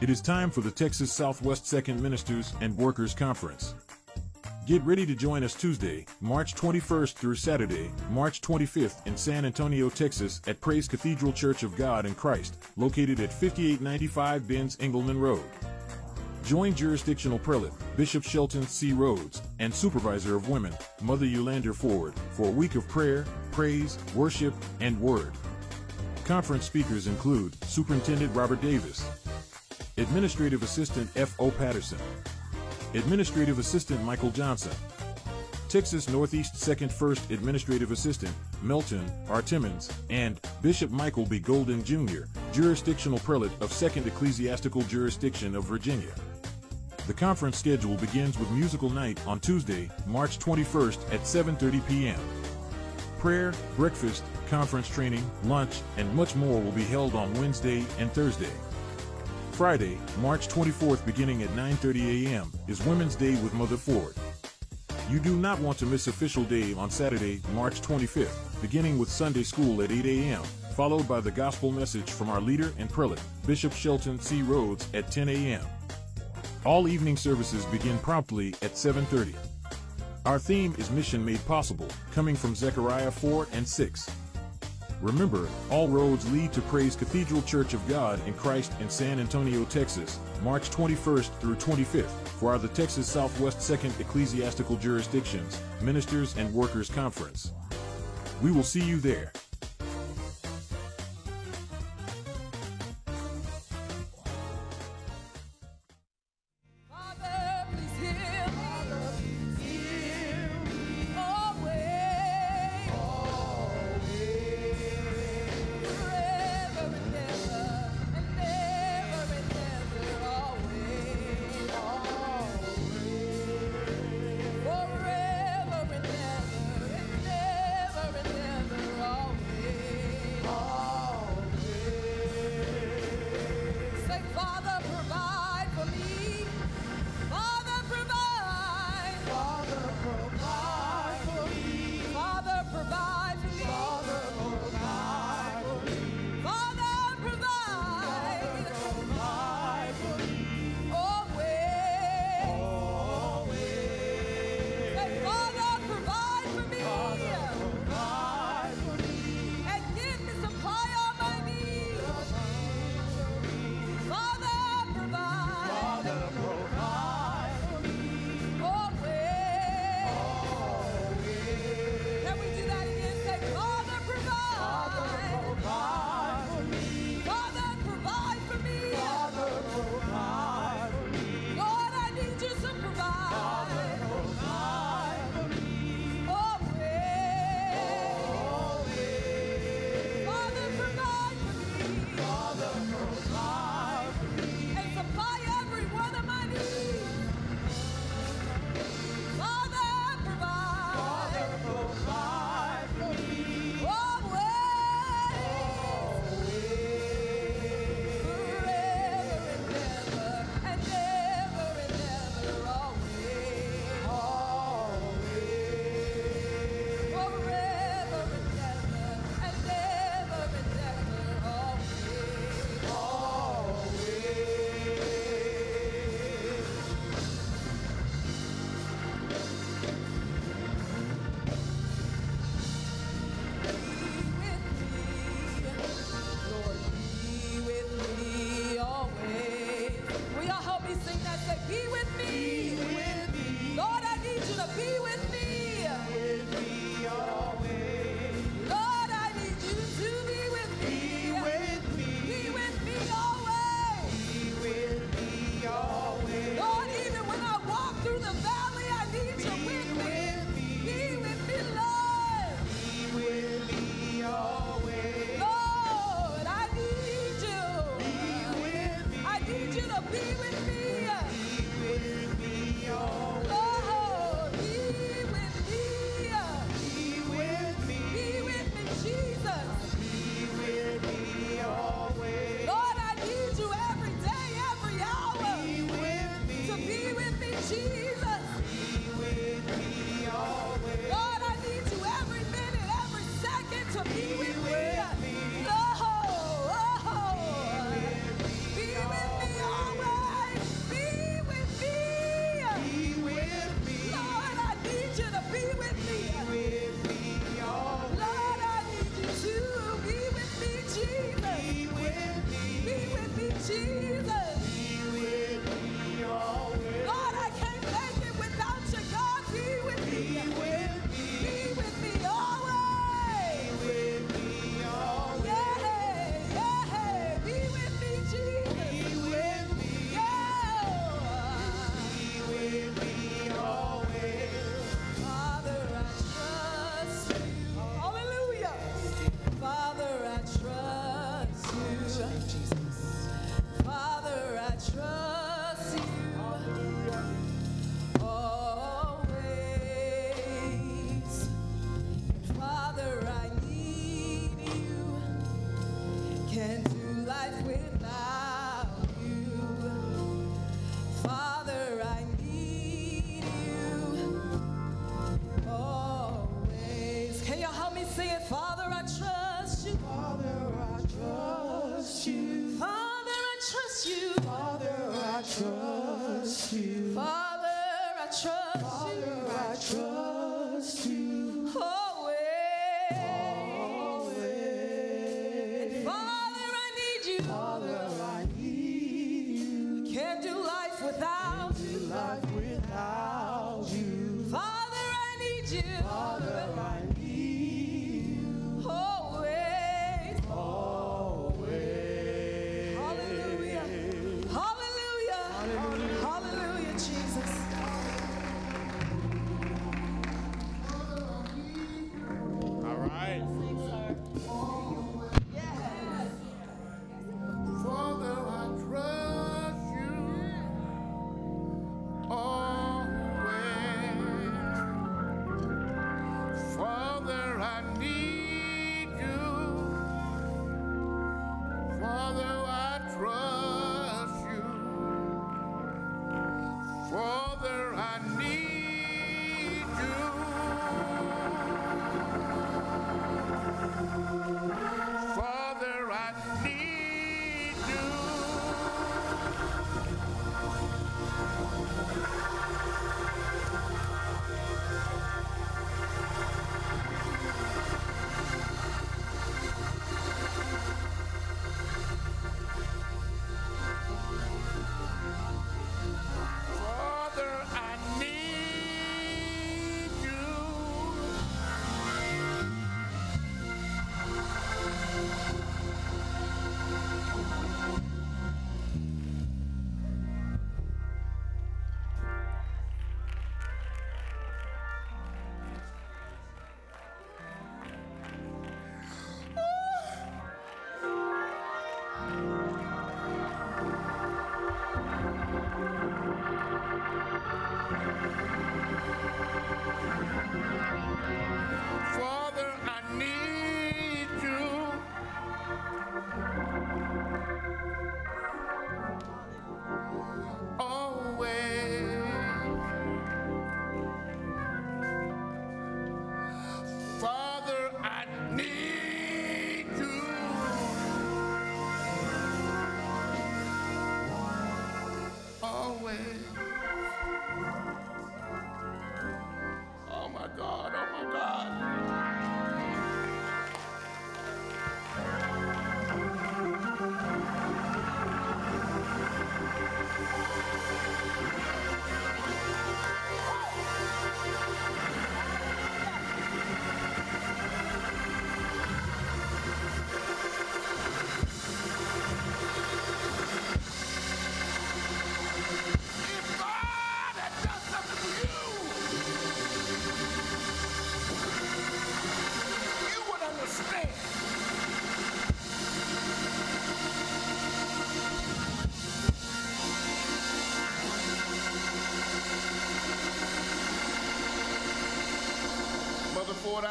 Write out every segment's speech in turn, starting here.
It is time for the Texas Southwest Second Ministers and Workers Conference. Get ready to join us Tuesday, March 21st through Saturday, March 25th in San Antonio, Texas at Praise Cathedral Church of God in Christ, located at 5895 Binz Engleman Road. Join jurisdictional prelate, Bishop Shelton C. Rhodes, and supervisor of women, Mother Yolander Ford, for a week of prayer, praise, worship, and word. Conference speakers include Superintendent Robert Davis, Administrative Assistant F. O. Patterson, Administrative Assistant Michael Johnson, Texas Northeast 2nd First Administrative Assistant Milton R. Timmons, and Bishop Michael B. Golden Jr., Jurisdictional Prelate of 2nd Ecclesiastical Jurisdiction of Virginia. The conference schedule begins with musical night on Tuesday, March 21st at 7:30 p.m. Prayer, breakfast, conference training, lunch, and much more will be held on Wednesday and Thursday. Friday, March 24th beginning at 9:30 a.m. is Women's Day with Mother Ford. You do not want to miss official day on Saturday, March 25th, beginning with Sunday school at 8 a.m., followed by the gospel message from our leader and prelate, Bishop Shelton C. Rhodes at 10 a.m. All evening services begin promptly at 7:30. Our theme is Mission Made Possible, coming from Zechariah 4 and 6. Remember, all roads lead to Praise Cathedral Church of God in Christ in San Antonio, Texas, March 21st through 25th, for our the Texas Southwest 2nd Ecclesiastical Jurisdictions, Ministers and Workers Conference. We will see you there. Always.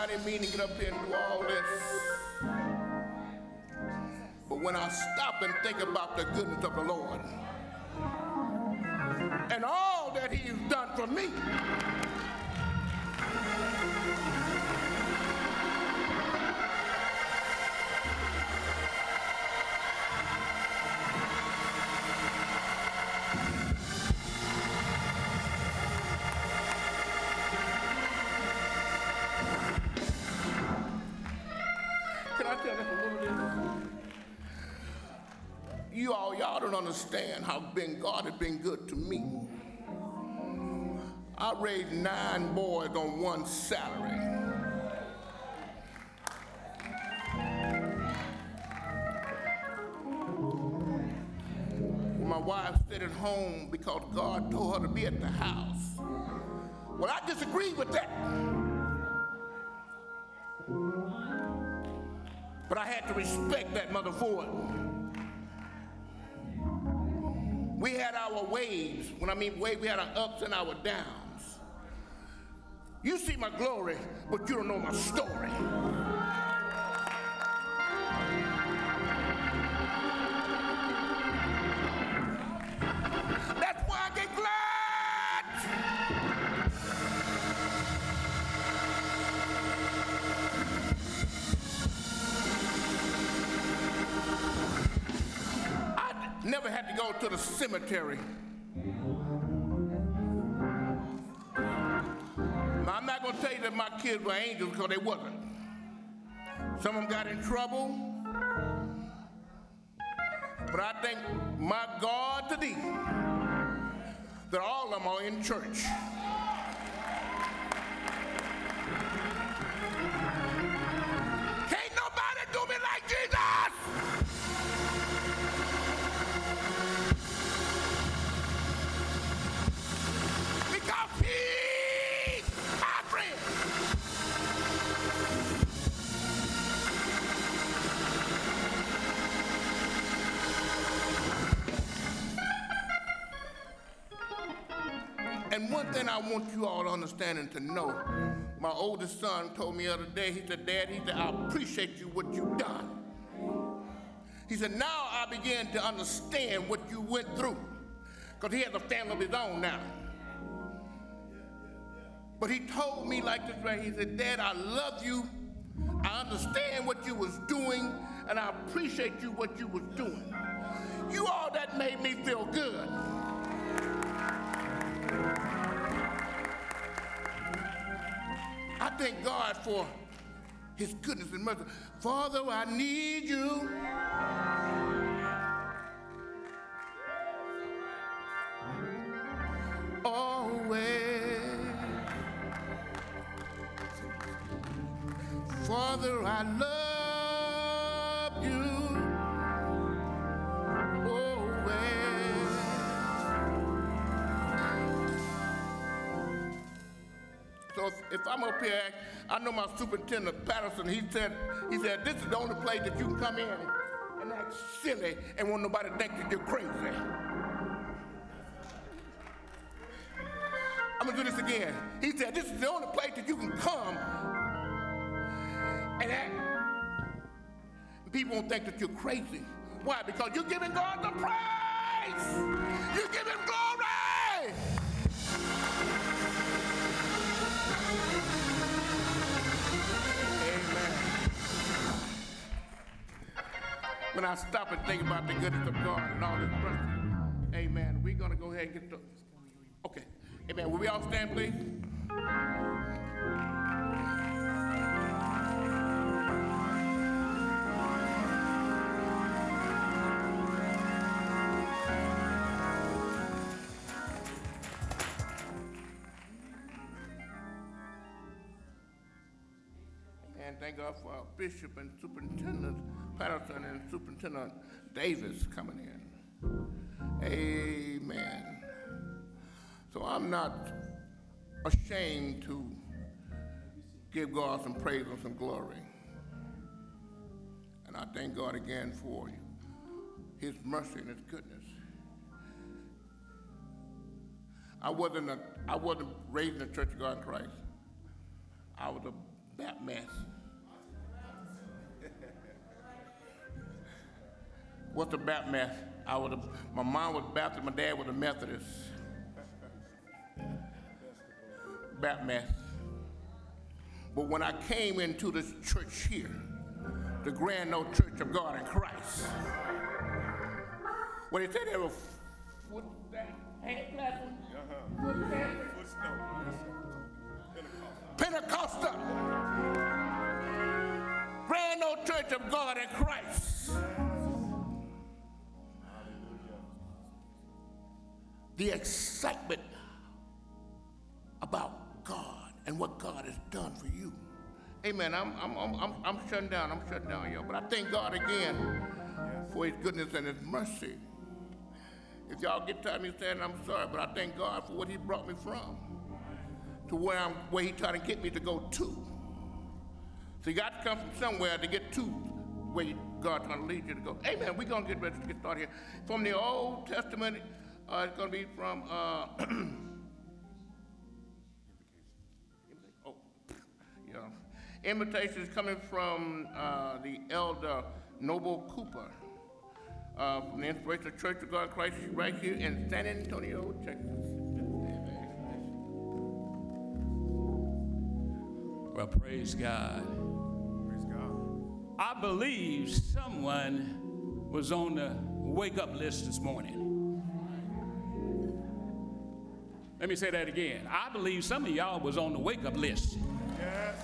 I didn't mean to get up here and do all this. But when I stop and think about the goodness of the Lord and all that He's done for me, understand how been God has been good to me. I raised nine boys on one salary. My wife stayed at home because God told her to be at the house. Well, I disagree with that. But I had to respect that, Mother Ford. We had our waves. When I mean waves, we had our ups and our downs. You see my glory, but you don't know my story. Never had to go to the cemetery. Now, I'm not going to tell you that my kids were angels because they wasn't. Some of them got in trouble. But I thank my God today that all of them are in church. Can't nobody do me like Jesus! Thing I want you all to understand and to know, my oldest son told me the other day, he said, Dad, he said, I appreciate you what you've done. He said, now I begin to understand what you went through. Because he has a family of his own now. But he told me like this right, he said, Dad, I love you. I understand what you was doing, and I appreciate you what you was doing. You all that made me feel good. I thank God for his goodness and mercy. Father, I need you. Always. Father, I love So if, I'm up here, I know my superintendent Patterson. He said, he said, this is the only place that you can come in and act silly and want nobody think that you're crazy. I'm gonna do this again. He said, this is the only place that you can come and act. People won't think that you're crazy. Why? Because you're giving God the praise. You're giving glory. When I stop and think about the goodness of God and all His mercy, Amen. We're gonna go ahead and get the. Okay. Amen. Will we all stand, please? God for our bishop and superintendent Patterson and Superintendent Davis coming in. Amen. So I'm not ashamed to give God some praise and some glory. And I thank God again for his mercy and his goodness. I wasn't a, I wasn't raised in the Church of God in Christ. I was a Baptist. What's a Baptist? I was a, my mom was Baptist, my dad was a Methodist. Baptist. But when I came into this church here, the Grand Old Church of God in Christ, what they said they were clapping, foot tapping, Pentecostal. Grand Old Church of God in Christ. The excitement about God and what God has done for you. Amen. I'm, I'm, I'm, I'm, shutting down. I'm shutting down, y'all. But I thank God again for his goodness and his mercy. If y'all get tired of me saying I'm sorry, but I thank God for what he brought me from to where I'm where he trying to get me to go to. So you got to come from somewhere to get to where God trying to lead you to go. Amen. We're gonna get ready to get started here. From the Old Testament, Uh, it's going to be from, uh, oh, yeah. Invitation is coming from uh, the elder Noble Cooper uh, from the Inspirational Church of God Christ right here in San Antonio, Texas. Well, praise God. Praise God. I believe someone was on the wake up list this morning. Let me say that again. I believe some of y'all was on the wake up list. Yes.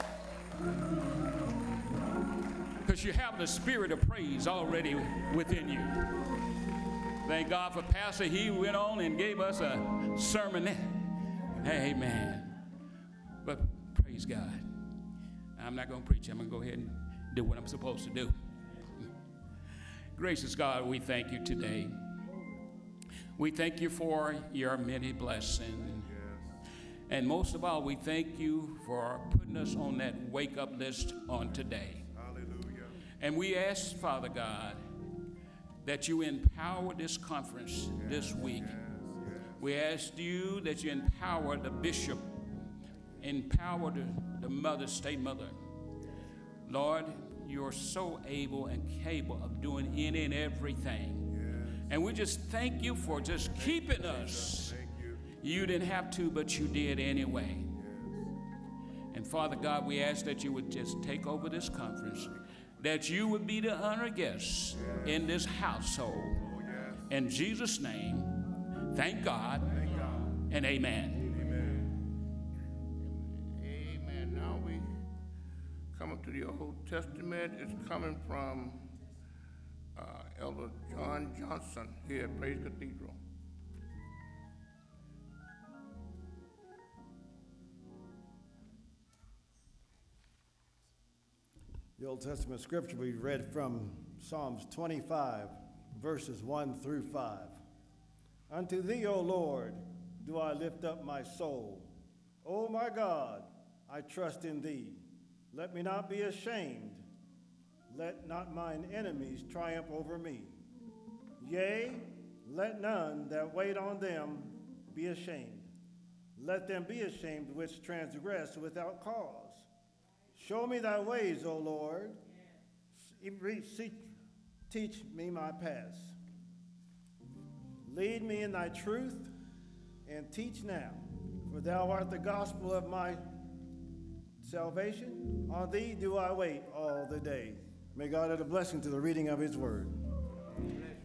Because you have the spirit of praise already within you. Thank God for Pastor. He went on and gave us a sermon. Amen. But praise God. I'm not going to preach. I'm going to go ahead and do what I'm supposed to do. Gracious God, we thank you today. We thank you for your many blessings. And most of all, we thank you for putting us on that wake up list on today. Hallelujah. And we ask, Father God, that you empower this conference this week. We ask you that you empower the bishop, empower the, the mother, state mother. Lord, you're so able and capable of doing any and everything. And we just thank you for just keeping us. You didn't have to, but you did anyway. And Father God, we ask that you would just take over this conference, that you would be the honored guest in this household. Oh, in Jesus' name, thank God, and amen. Amen. Now we coming to the Old Testament. It's coming from uh, Elder John Johnson here at Praise Cathedral. The Old Testament scripture we read from Psalms 25, verses 1 through 5. Unto thee, O Lord, do I lift up my soul. O my God, I trust in thee. Let me not be ashamed. Let not mine enemies triumph over me. Yea, let none that wait on them be ashamed. Let them be ashamed which transgress without cause. Show me thy ways, O Lord. Teach me my paths. Lead me in thy truth and teach now, for thou art the gospel of my salvation. On thee do I wait all the day. May God add a blessing to the reading of his word. Amen.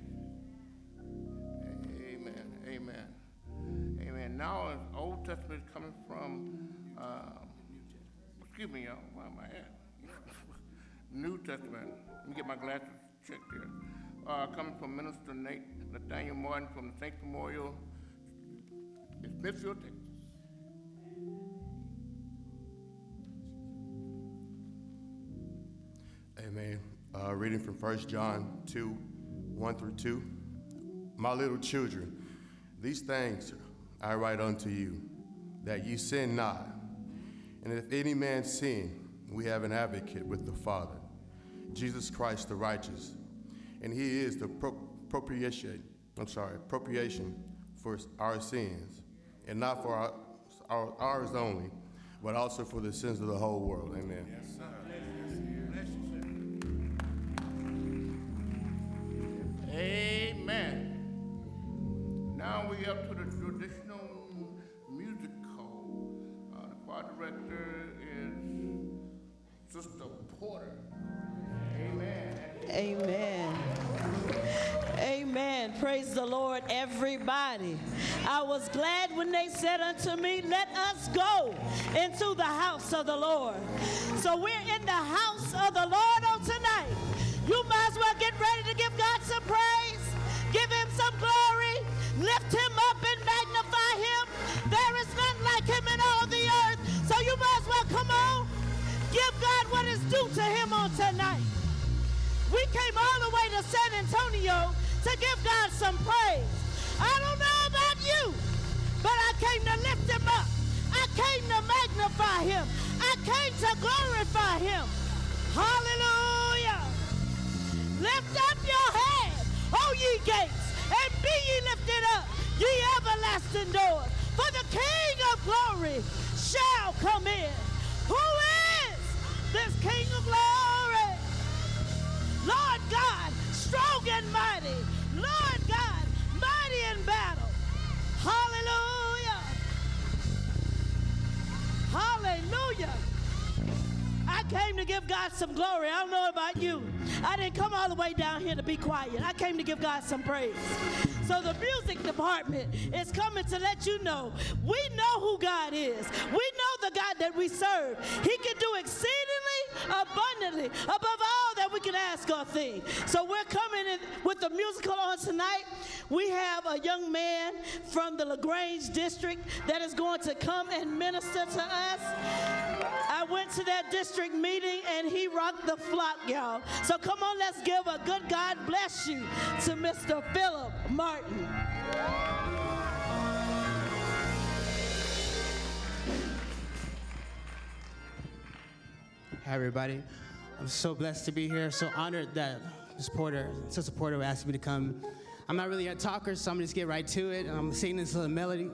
Amen. Amen. Now, Old Testament is coming from, uh, excuse me, y'all, where am I at? New Testament. Let me get my glasses checked here. Uh, coming from Minister Nate Nathaniel Martin from the Saint Memorial, Smithfield, Texas. Amen. Uh, reading from 1 John 2 1 through 2. My little children, these things I write unto you, that ye sin not. And if any man sin, we have an advocate with the Father, Jesus Christ the righteous. And he is the pro- propitiation, I'm sorry, propitiation for our sins, and not for our, our, ours only, but also for the sins of the whole world. Amen. Amen. Now we up to the traditional music call. Uh, the choir director is Sister Porter. Amen. Amen. Amen. Praise the Lord, everybody. I was glad when they said unto me, Let us go into the house of the Lord. So we're in the house of the Lord on tonight. You might as well get ready to give God some praise, give him some glory, lift him up and magnify him. There is none like him in all the earth. So you might as well come on, give God what is due to him on tonight. We came all the way to San Antonio to give God some praise. I don't know about you, but I came to lift him up. I came to magnify him. I came to glorify him. Hallelujah. Lift up your head, O ye gates, and be ye lifted up, ye everlasting doors. For the King of glory shall come in. Who is this King of glory? Lord God, strong and mighty. Lord God, mighty in battle. Hallelujah. Hallelujah. I came to give God some glory. I don't know about you. I didn't come all the way down here to be quiet. I came to give God some praise. So the music department is coming to let you know we know who God is. We know the God that we serve. He can do exceedingly abundantly above all that we can ask or think. So we're coming in with the musical on tonight. We have a young man from the LaGrange district that is going to come and minister to us. I went to that district meeting and he rocked the flock, y'all. So come on, let's give a good God bless you to Mr. Philip Martin. Hi, everybody. I'm so blessed to be here. So honored that Ms. Porter, Sister Porter, asked me to come. I'm not really a talker, so I'm just get right to it. I'm singing this little melody.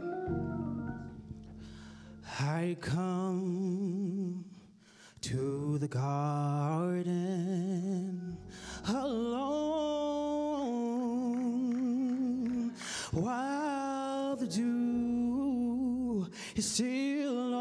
I come to the garden alone while the dew is still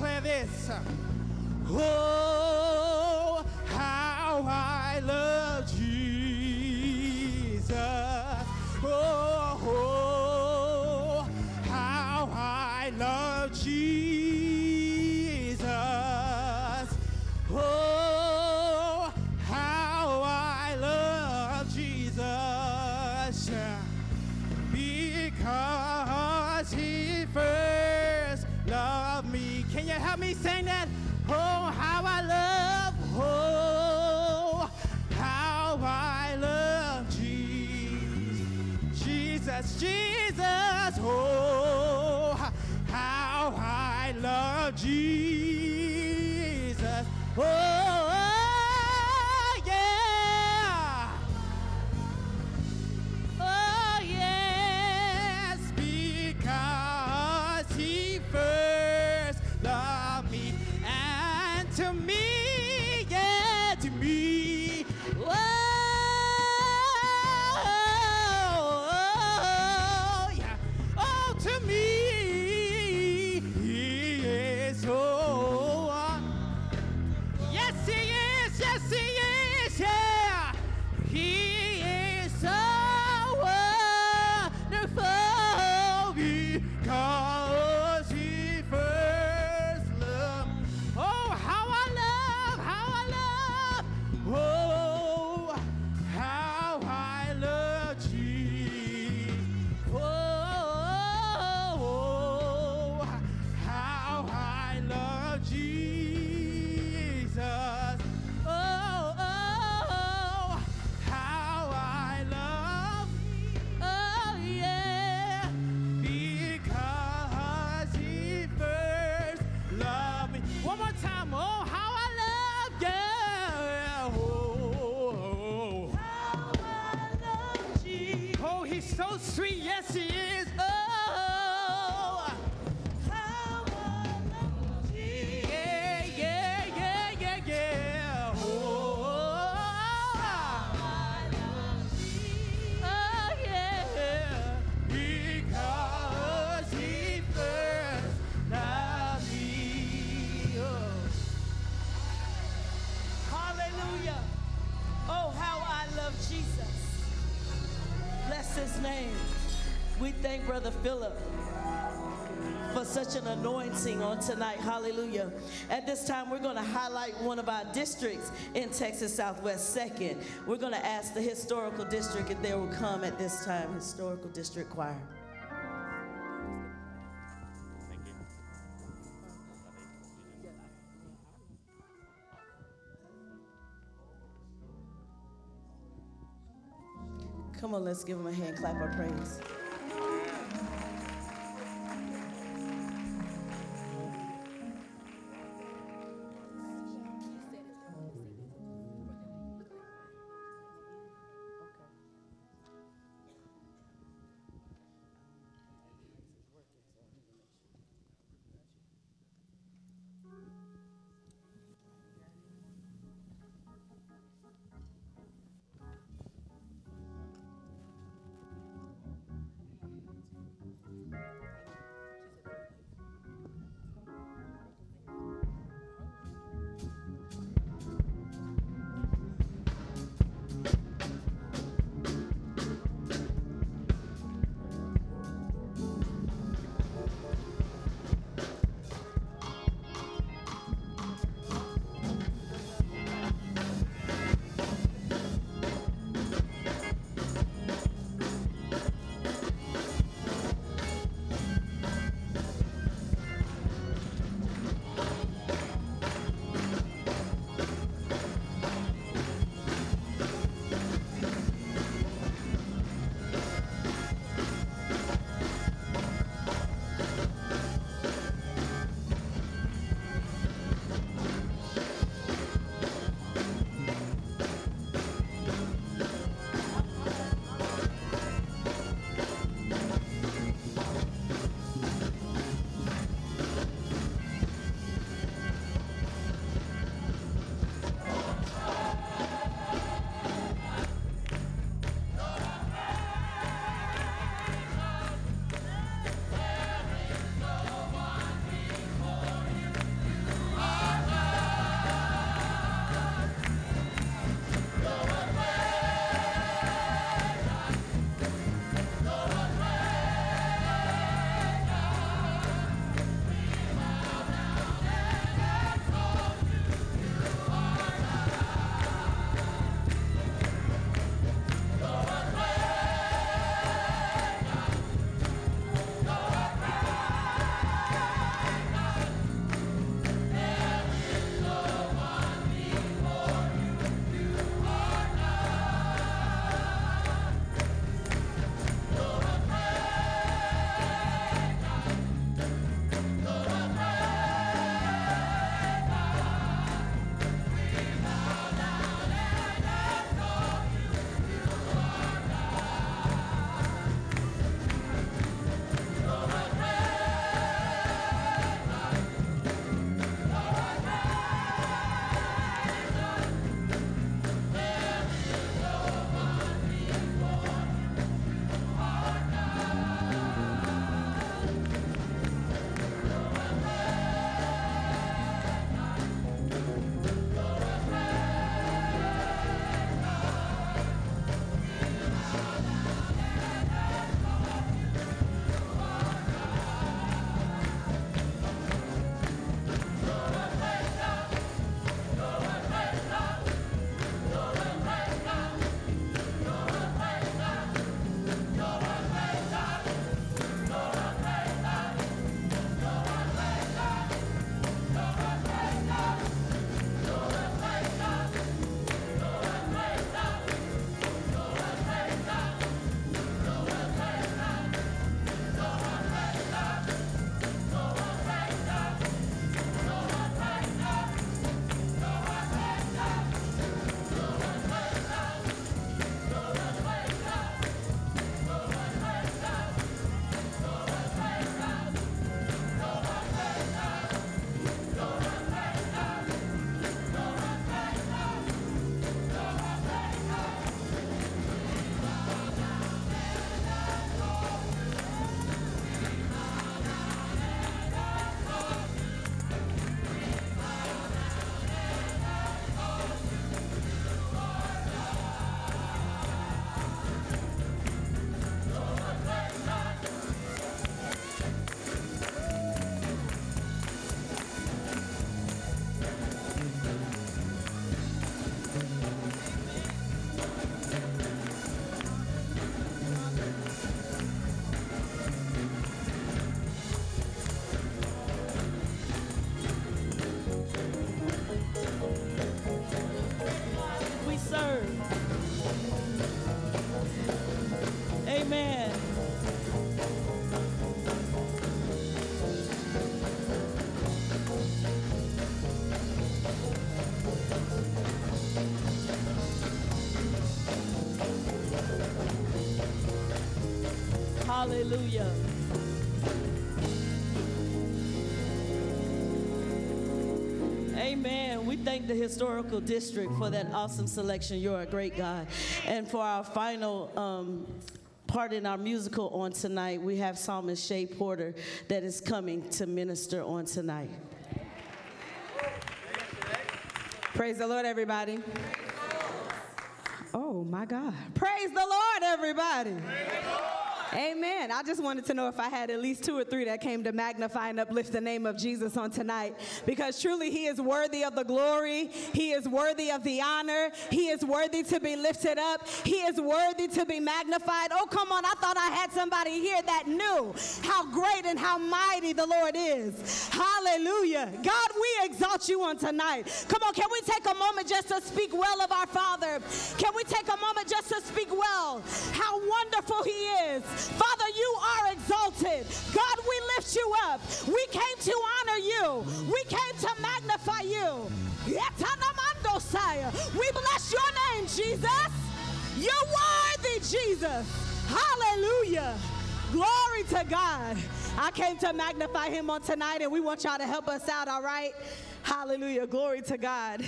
declare this. Oh, how I love name. We thank Brother Philip for such an anointing on tonight. Hallelujah. At this time, we're going to highlight one of our districts in Texas Southwest Second. We're going to ask the historical district if they will come at this time, historical district choir. Come on, let's give him a hand clap of praise. The historical district for that awesome selection. You're a great guy. And for our final um, part in our musical on tonight, we have Psalmist Shay Porter that is coming to minister on tonight. Praise the Lord, everybody. Oh my God. Praise the Lord, everybody. Amen. I just wanted to know if I had at least two or three that came to magnify and uplift the name of Jesus on tonight because truly he is worthy of the glory. He is worthy of the honor. He is worthy to be lifted up. He is worthy to be magnified. Oh, come on. I thought I had somebody here that knew how great and how mighty the Lord is. Hallelujah. God, we exalt you on tonight. Come on. Can we take a moment just to speak well of our Father? Can we take a moment just to speak well how wonderful he is? Father, you are exalted. God, we lift you up. We came to honor you. We came to magnify you. We bless your name, Jesus. You're worthy, Jesus. Hallelujah. Glory to God. I came to magnify him on tonight, and we want y'all to help us out, all right? Hallelujah. Glory to God.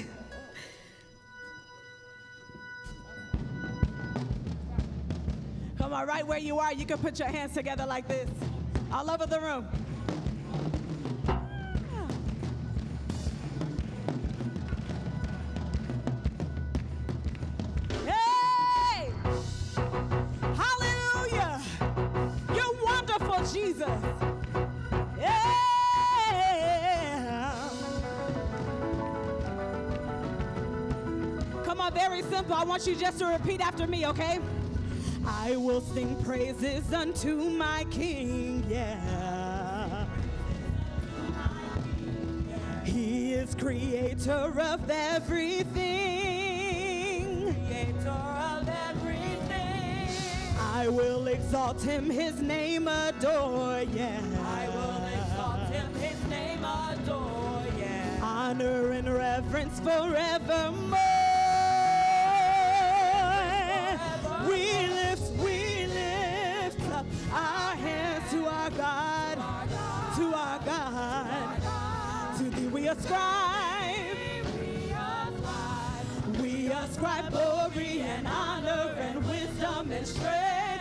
Come on, right where you are, you can put your hands together like this, all over the room. Hey! Hallelujah! You're wonderful, Jesus. Yeah! Come on, very simple. I want you just to repeat after me, okay? I will sing praises unto my King, yeah. He is creator of everything. Creator of everything. I will exalt him, his name adore, yeah. I will exalt him, his name adore, yeah. Honor and reverence forevermore. Lift, we our hands to our God, to our God. To thee we ascribe, we ascribe glory and honor and wisdom and strength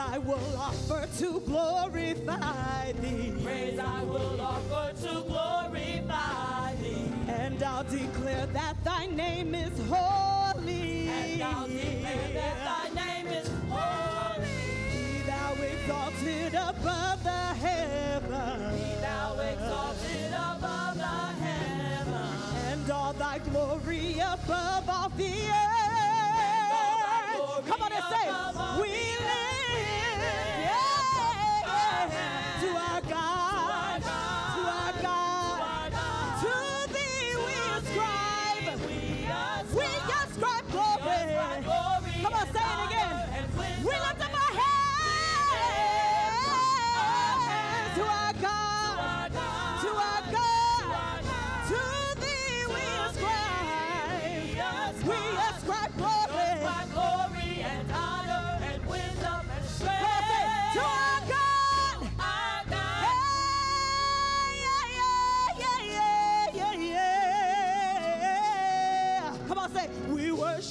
I will offer to glorify thee. Praise I will offer to glorify thee. And I'll declare that thy name is holy. And I'll declare that thy name is holy. Be thou exalted above the heavens. Be thou exalted above the heavens. And all thy glory above all the earth. Come on and say, we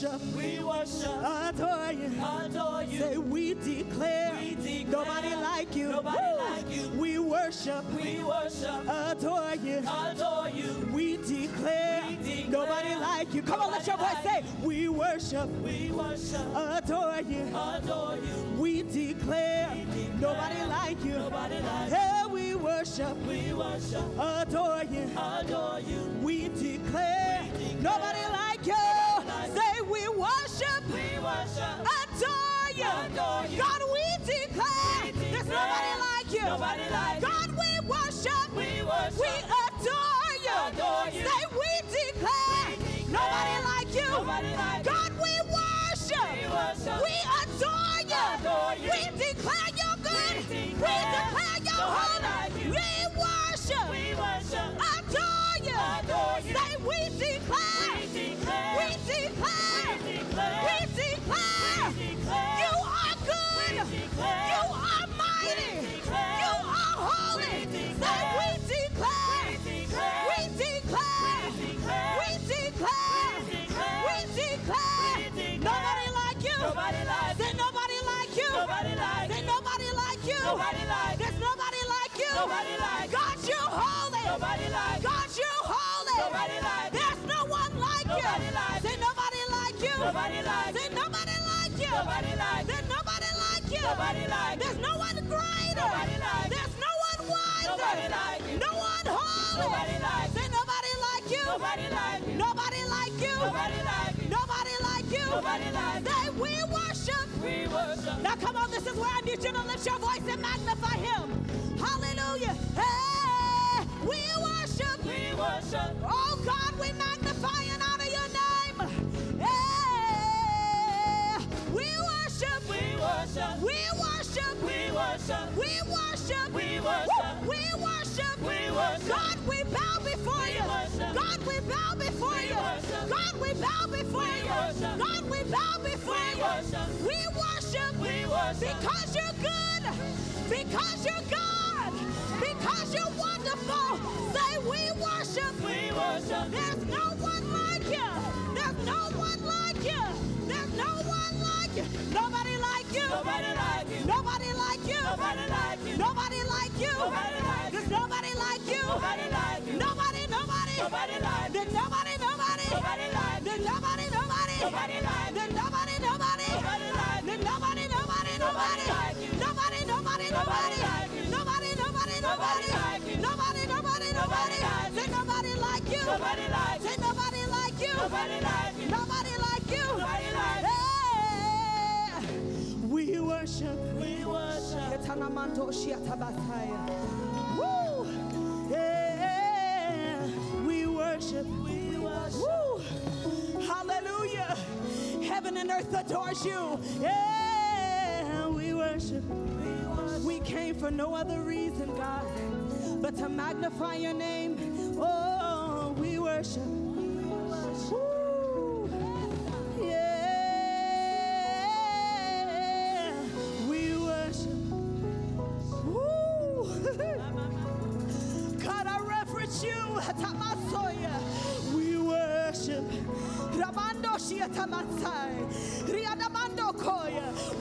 worship, we worship, adore you, adore you. Say, we declare, we declare nobody like you, nobody like you. We worship, we worship, adore you, adore you. We declare, we declare nobody like you. Come on, let your voice say, we worship, we worship, adore you, adore you. We declare, nobody like you, nobody like you. Yeah, we worship, we worship, adore you, adore you. We declare, nobody like you we worship, we worship adore, you. adore you. God, we declare, we declare there's nobody like you. Nobody like God, we worship, we worship, we adore you. Adore you. Say, we declare, we declare nobody like you. Nobody like God, we worship, we, worship, we adore, you. adore you. We declare your good, we declare, we declare your holy. Like you. We worship, we worship, adore you. Adore you. Say, we declare. We we declare. We declare. We declare. We declare. You are good. You are mighty. You are holy. We declare. we declare. We declare. We declare. We declare. We. Nobody like you. Nobody like Say nobody like you. Nobody like Say nobody like you. Nobody like. There's nobody like you. Nobody like. God, you holy. Nobody like. God, you holy. Nobody like. There's like you. Nobody like Say nobody like you. Nobody like Say nobody like you. Nobody like There's nobody like you. Nobody like There's no one greater. Nobody like There's no one wiser. Nobody like you. No one holy. Nobody like Say nobody like you. Nobody like you. Nobody like you. Nobody like you. Nobody like you. Nobody like Say we worship. We worship. Now come on, this is where I need you to lift your voice and magnify him. Hallelujah. Hey, we worship. We worship. Oh God, we magnify and worship. We worship. We worship. We worship. We worship. God, we bow before We you. God, we bow before you. God, we bow before you. worship. God, we bow before you. worship. We worship. We worship. Because you're good. Because you're God. Because you're wonderful. Say we worship. We worship. There's no one like you. There's no one like you. There's no one like you. Nobody like you. Nobody like you. Nobody like you. Nobody like you. Nobody like you. There's nobody like you. Nobody like you. Nobody, nobody. Nobody like There's nobody, nobody. Nobody like There's nobody, nobody. Nobody like There's nobody, nobody. Nobody like There's nobody, nobody, nobody. like you. Nobody, nobody, Nobody nobody. like you. Nobody, nobody, nobody. like you. Nobody, nobody, nobody. like Say nobody like you. Nobody like Say nobody like you. Nobody like you. Nobody like you. Nobody like we worship. We worship. Woo! Yeah, we worship. We worship. Woo! Hallelujah! Heaven and earth adores you. Yeah, we worship. We came for no other reason, God, but to magnify your name. Oh, we worship.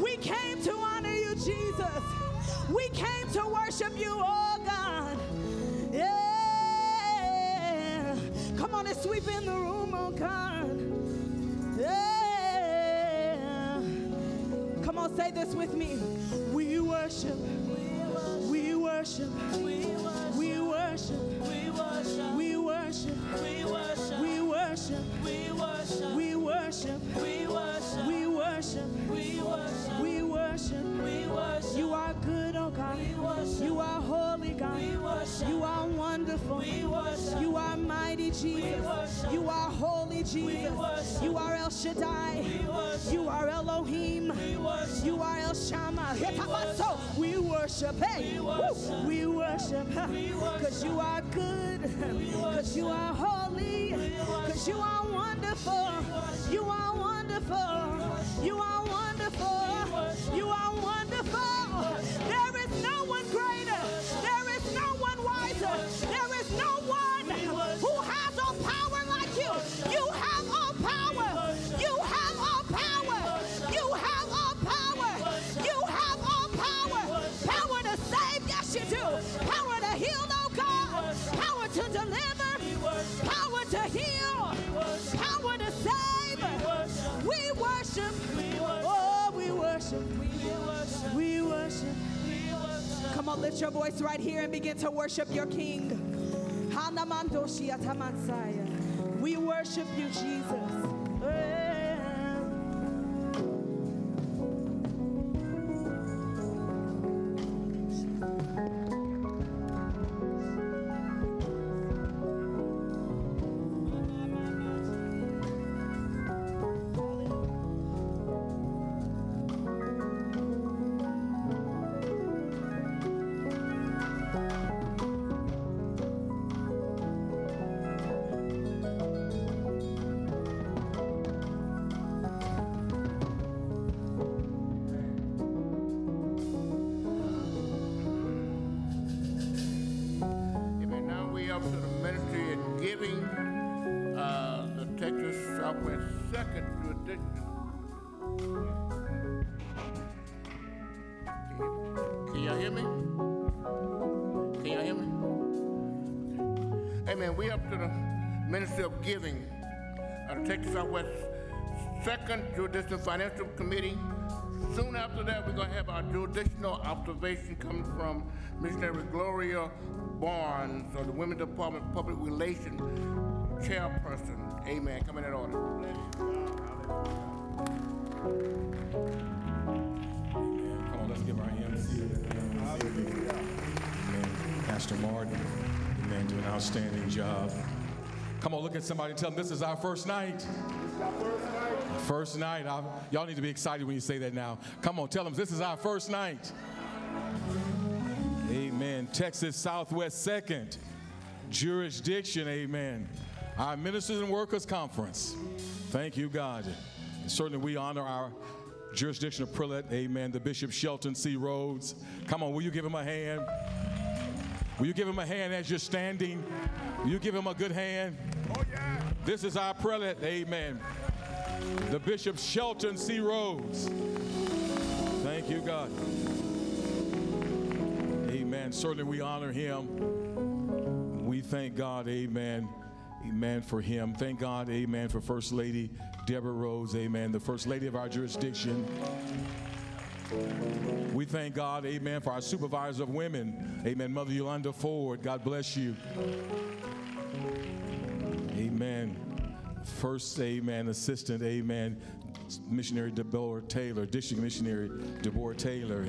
We came to honor you, Jesus. We came to worship you, oh God. Yeah. Come on and sweep in the room, oh God. Yeah. Come on, say this with me. We worship. Jesus. You are El Shaddai. You are Elohim. You are El Shammah. We worship. Hey. We worship. Because you are good. Because you are holy. Because you are wonderful. You are wonderful. You are lift your voice right here and begin to worship your King. We worship you, Jesus. We up to the Ministry of Giving, uh, the Texas Southwest Second Jurisdiction Financial Committee. Soon after that, we're going to have our jurisdictional observation coming from Missionary Gloria Barnes, or the Women's Department of Public Relations Chairperson. Amen. Come in that order. Come on, let's give our MC. Amen. Pastor Martin, amen, doing an outstanding job. Come on, look at somebody and tell them this is our first night. First night. I- y'all need to be excited when you say that now. Come on, tell them this is our first night. Amen. Texas Southwest Second Jurisdiction. Amen. Our Ministers and Workers Conference. Thank you, God. And certainly we honor our jurisdictional prelate. Amen. The Bishop Shelton C. Rhodes. Come on, will you give him a hand? Will you give him a hand as you're standing? Will you give him a good hand? Oh, yeah. This is our prelate. Amen. The Bishop Shelton C. Rhodes. Thank you, God. Amen. Certainly we honor him. We thank God, amen. Amen for him. Thank God, amen, for First Lady Deborah Rhodes, amen, the First Lady of our jurisdiction. We thank God, amen, for our supervisor of women, amen, Mother Yolanda Ford. God bless you. Amen. First, amen, assistant, amen, missionary Deborah Taylor, district missionary Deborah Taylor.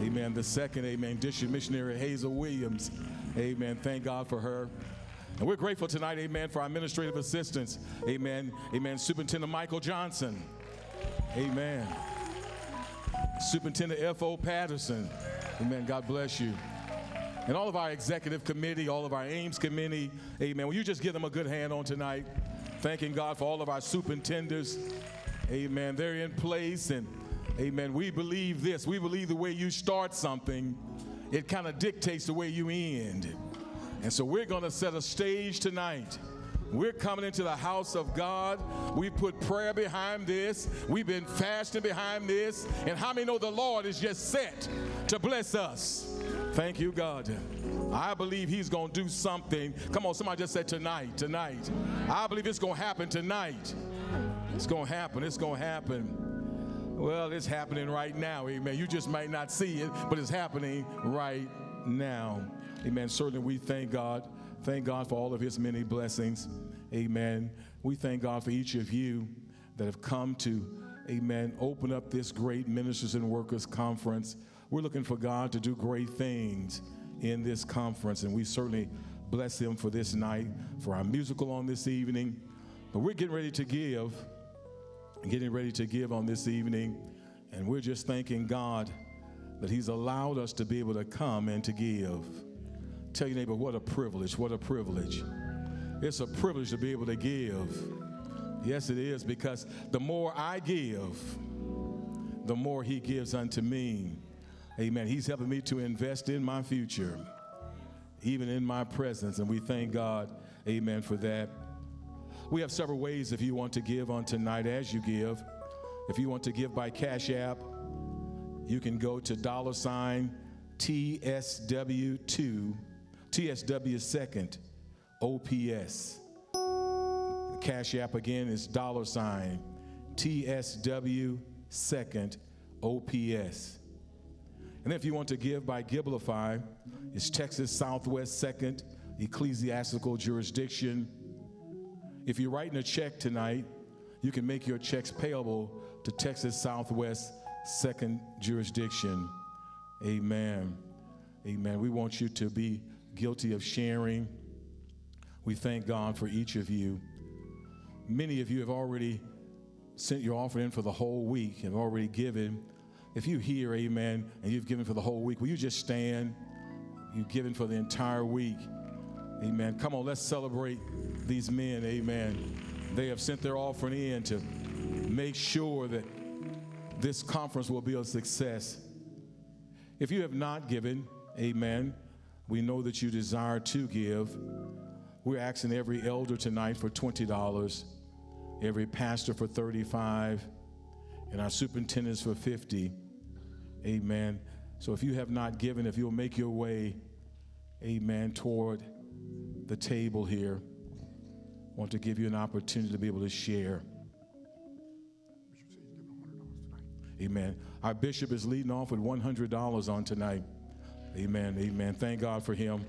Amen. The second, amen, district missionary Hazel Williams. Amen. Thank God for her. And we're grateful tonight, amen, for our administrative assistants. Amen. Amen. Superintendent Michael Johnson. Amen. Superintendent F.O. Patterson. Amen. God bless you. And all of our executive committee, all of our AIM committee, amen. Will you just give them a good hand on tonight? Thanking God for all of our superintendents. Amen. They're in place and amen. We believe this. We believe the way you start something, it kind of dictates the way you end. And so we're going to set a stage tonight. We're coming into the house of God. We put prayer behind this. We've been fasting behind this. And how many know the Lord is just set to bless us? Thank you, God. I believe He's going to do something. Come on, somebody just said tonight, tonight. I believe it's going to happen tonight. It's going to happen. It's going to happen. Well, it's happening right now. Amen. You just might not see it, but it's happening right now. Amen. Certainly, we thank God. Thank God for all of His many blessings. Amen. We thank God for each of you that have come to, amen, open up this great Ministers and Workers Conference. We're looking for God to do great things in this conference, and we certainly bless Him for this night, for our musical on this evening. But we're getting ready to give, getting ready to give on this evening, and we're just thanking God that He's allowed us to be able to come and to give. Tell your neighbor, what a privilege, what a privilege. It's a privilege to be able to give. Yes, it is, because the more I give, the more He gives unto me. Amen. He's helping me to invest in my future, even in my presence, and we thank God, amen, for that. We have several ways if you want to give on tonight as you give. If you want to give by Cash App, you can go to dollar sign TSW2, TSW second, OPS. Cash App again is dollar sign TSW second, OPS. And if you want to give by Givelify, it's Texas Southwest Second Ecclesiastical Jurisdiction. If you're writing a check tonight, you can make your checks payable to Texas Southwest Second Jurisdiction. Amen. Amen. We want you to be guilty of sharing. We thank God for each of you. Many of you have already sent your offering in for the whole week, have already given. If you hear, amen, and you've given for the whole week, will you just stand? You've given for the entire week. Amen. Come on, let's celebrate these men. Amen. They have sent their offering in to make sure that this conference will be a success. If you have not given, amen, We know that you desire to give. We're asking every elder tonight for $20, every pastor for 35, and our superintendents for 50. Amen. So if you have not given, if you'll make your way, amen, toward the table here, I want to give you an opportunity to be able to share. Amen. Our bishop is leading off with $100 on tonight. Amen. Amen. Thank God for him.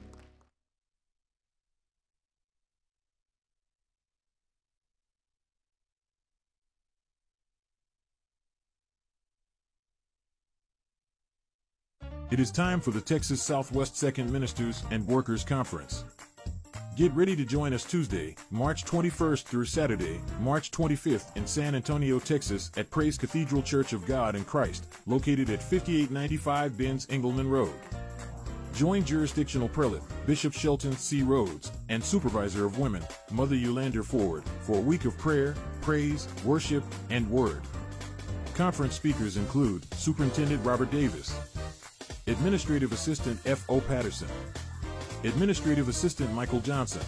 It is time for the Texas Southwest Second Ministers and Workers Conference. Get ready to join us Tuesday, March 21st through Saturday, March 25th in San Antonio, Texas at Praise Cathedral Church of God in Christ, located at 5895 Binz Engleman Road. Join jurisdictional prelate, Bishop Shelton C. Rhodes, and supervisor of women, Mother Yolanda Ford, for a week of prayer, praise, worship, and word. Conference speakers include Superintendent Robert Davis, Administrative Assistant F.O. Patterson, Administrative Assistant Michael Johnson,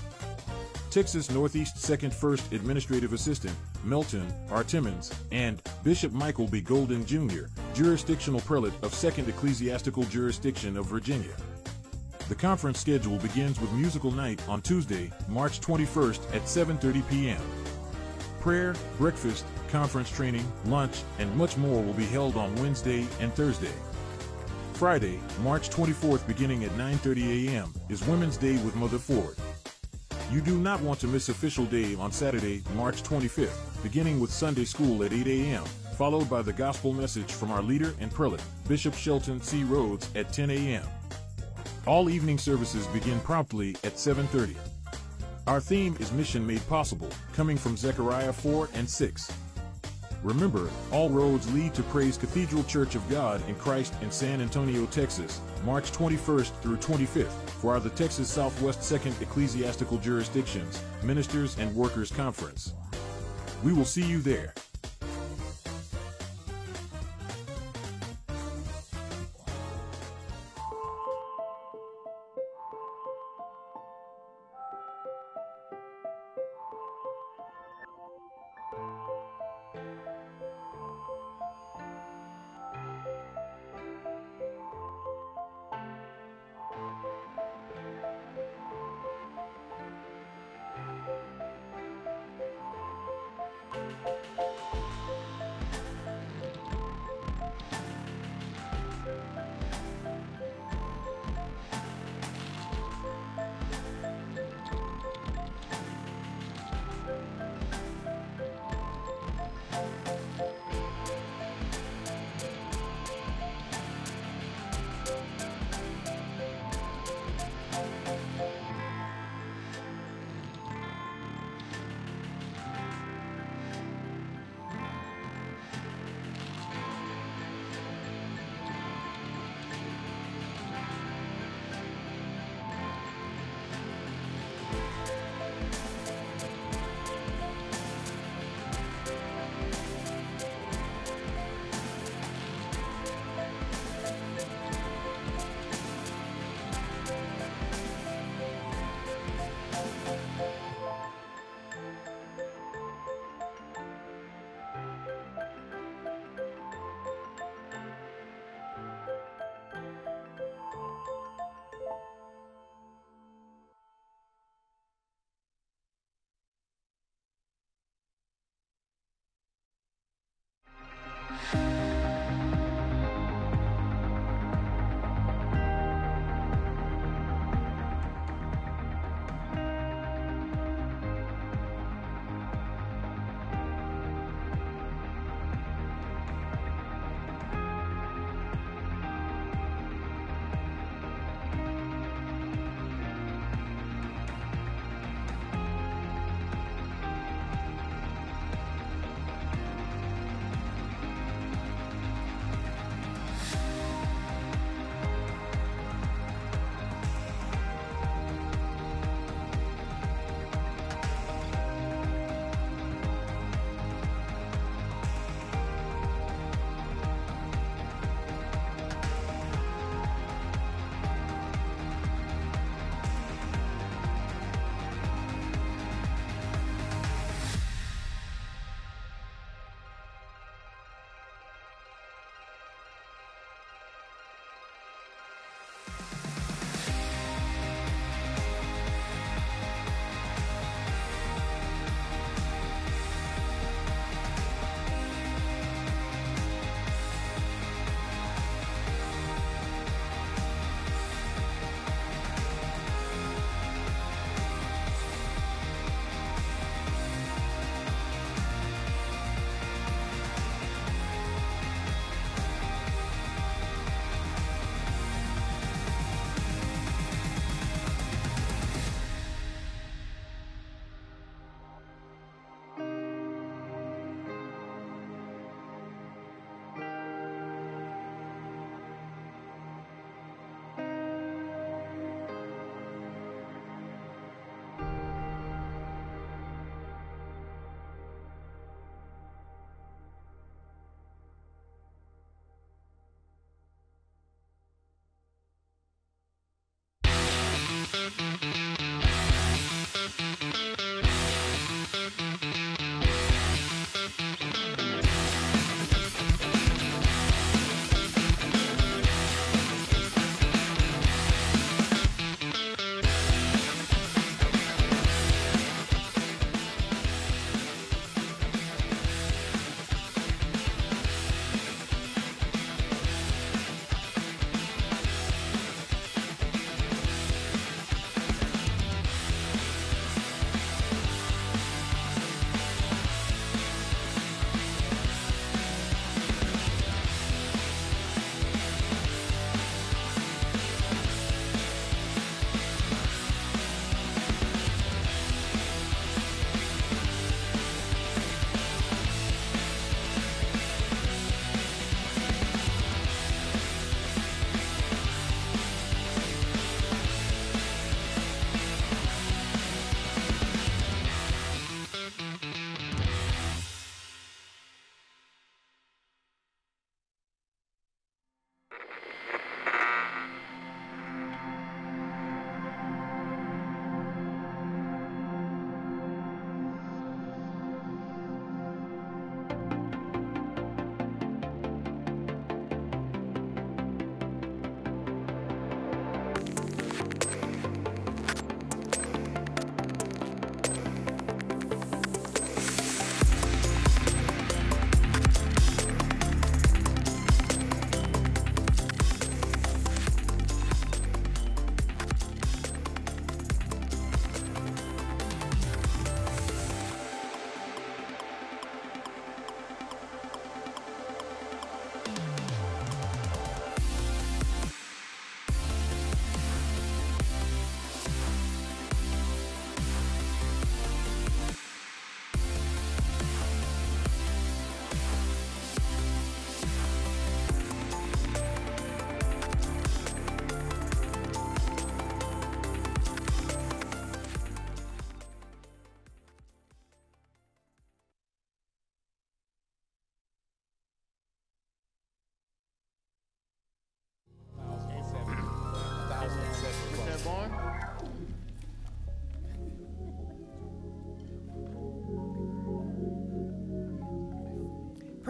Texas Northeast 2nd First Administrative Assistant Melton R. Timmons, and Bishop Michael B. Golden Jr., Jurisdictional Prelate of 2nd Ecclesiastical Jurisdiction of Virginia. The conference schedule begins with musical night on Tuesday, March 21st at 7:30 p.m. Prayer, breakfast, conference training, lunch, and much more will be held on Wednesday and Thursday. Friday, March 24th beginning at 9:30 a.m. is Women's Day with Mother Ford. You do not want to miss official day on Saturday, March 25th, beginning with Sunday school at 8 a.m., followed by the gospel message from our leader and prelate, Bishop Shelton C. Rhodes at 10 a.m. All evening services begin promptly at 7:30. Our theme is Mission Made Possible, coming from Zechariah 4 and 6. Remember, all roads lead to Praise Cathedral Church of God in Christ in San Antonio, Texas, March 21st through 25th for our the Texas Southwest 2nd Ecclesiastical Jurisdictions Ministers and Workers Conference. We will see you there.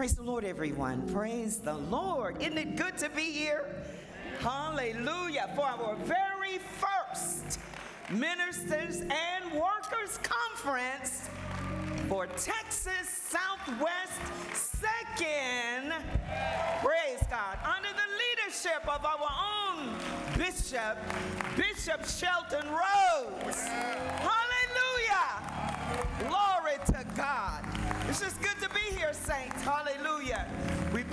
Praise the Lord, everyone. Praise the Lord. Isn't it good to be here? Hallelujah. For our very first Ministers and Workers Conference for Texas Southwest Second. Praise God. Under the leadership of our own Bishop, Bishop Shelton Rhodes. Hallelujah. Glory to God. It's just good to be here, saints. Hallelujah.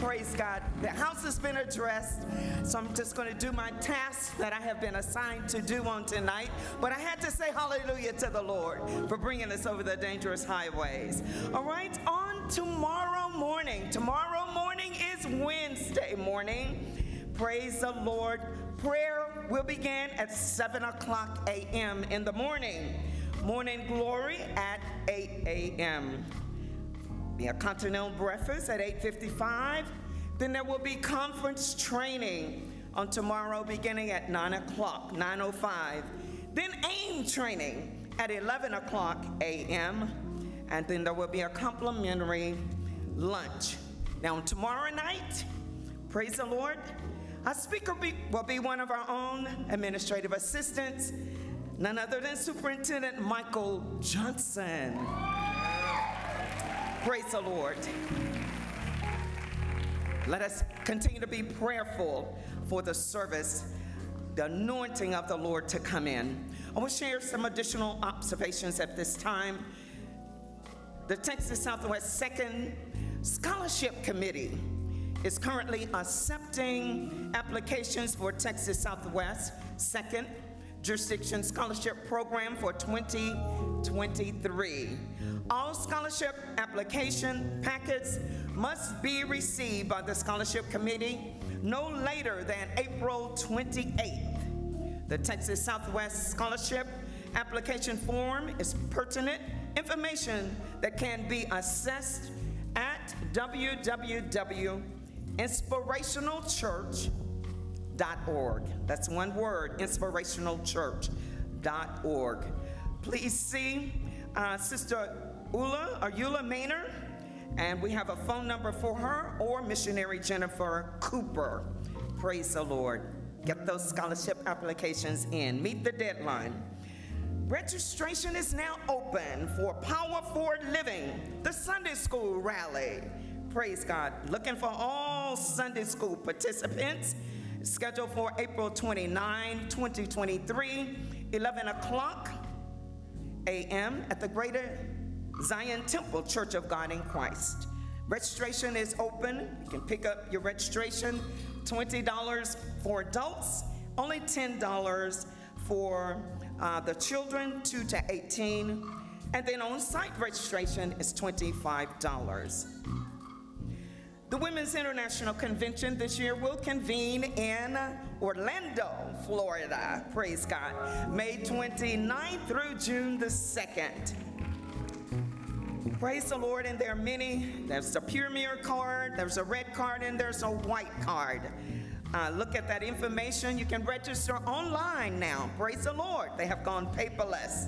Praise God. The house has been addressed, so I'm just going to do my task that I have been assigned to do on tonight. But I had to say hallelujah to the Lord for bringing us over the dangerous highways. All right, on tomorrow morning. Tomorrow morning is Wednesday morning. Praise the Lord. Prayer will begin at 7 o'clock a.m. in the morning. Morning glory at 8 a.m. Be a continental breakfast at 8.55. Then there will be conference training on tomorrow beginning at 9 o'clock, 9.05. Then AIM training at 11 o'clock a.m. And then there will be a complimentary lunch. Now, tomorrow night, praise the Lord, our speaker be, will be one of our own administrative assistants, none other than Superintendent Michael Johnson. Praise the Lord. Let us continue to be prayerful for the service, the anointing of the Lord to come in. I will share some additional observations at this time. The Texas Southwest Second Scholarship Committee is currently accepting applications for Texas Southwest Second Jurisdiction Scholarship Program for 2023. All scholarship application packets must be received by the scholarship committee no later than April 28th. The Texas Southwest Scholarship application form is pertinent information that can be assessed at www.inspirationalchurch.org. That's one word, inspirationalchurch.org. Please see uh, Sister Ula or Eula Maynard, and we have a phone number for her or missionary Jennifer Cooper. Praise the Lord. Get those scholarship applications in. Meet the deadline. Registration is now open for Power for Living, the Sunday School Rally. Praise God. Looking for all Sunday School participants. Scheduled for April 29, 2023, 11 o'clock a.m. at the Greater Zion Temple Church of God in Christ. Registration is open. You can pick up your registration. $20 for adults, only $10 for uh, the children, 2 to 18. And then on site registration is $25. The Women's International Convention this year will convene in Orlando, Florida. Praise God. May 29th through June the 2nd. Praise the Lord, and there are many. There's a Premier card, there's a red card, and there's a white card. Uh, look at that information. You can register online now. Praise the Lord. They have gone paperless.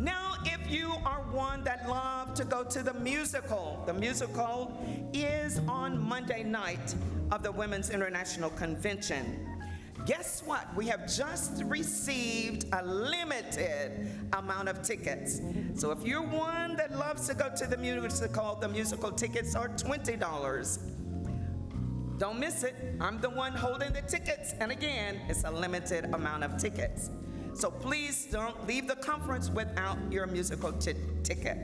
Now, if you are one that love to go to the musical, the musical is on Monday night of the Women's International Convention. Guess what? We have just received a limited amount of tickets. So if you're one that loves to go to the musical, the musical tickets are $20. Don't miss it. I'm the one holding the tickets. And again, it's a limited amount of tickets. So please don't leave the conference without your musical ticket.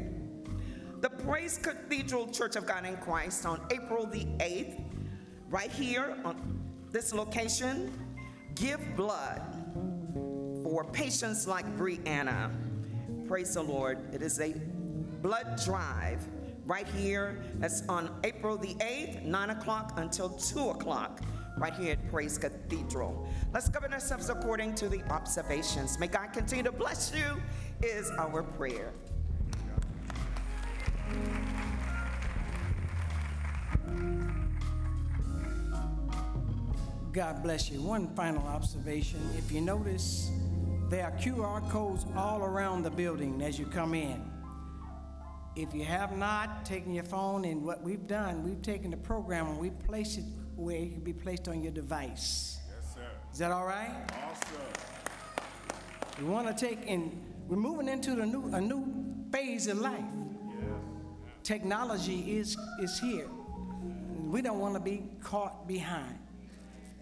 The Praise Cathedral Church of God in Christ on April the 8th, right here on this location, give blood for patients like Brianna. Praise the Lord. It is a blood drive right here. That's on April the 8th, 9 o'clock until 2 o'clock, right here at Praise Cathedral. Let's govern ourselves according to the observations. May God continue to bless you, is our prayer. God bless you. One final observation. If you notice, there are QR codes all around the building as you come in. If you have not taken your phone, and what we've done, we've taken the program and we placed it where it can be placed on your device. Yes, sir. Is that all right? Awesome. We want to take and we're moving into the new a new phase of life. Technology is is here. We don't want to be caught behind.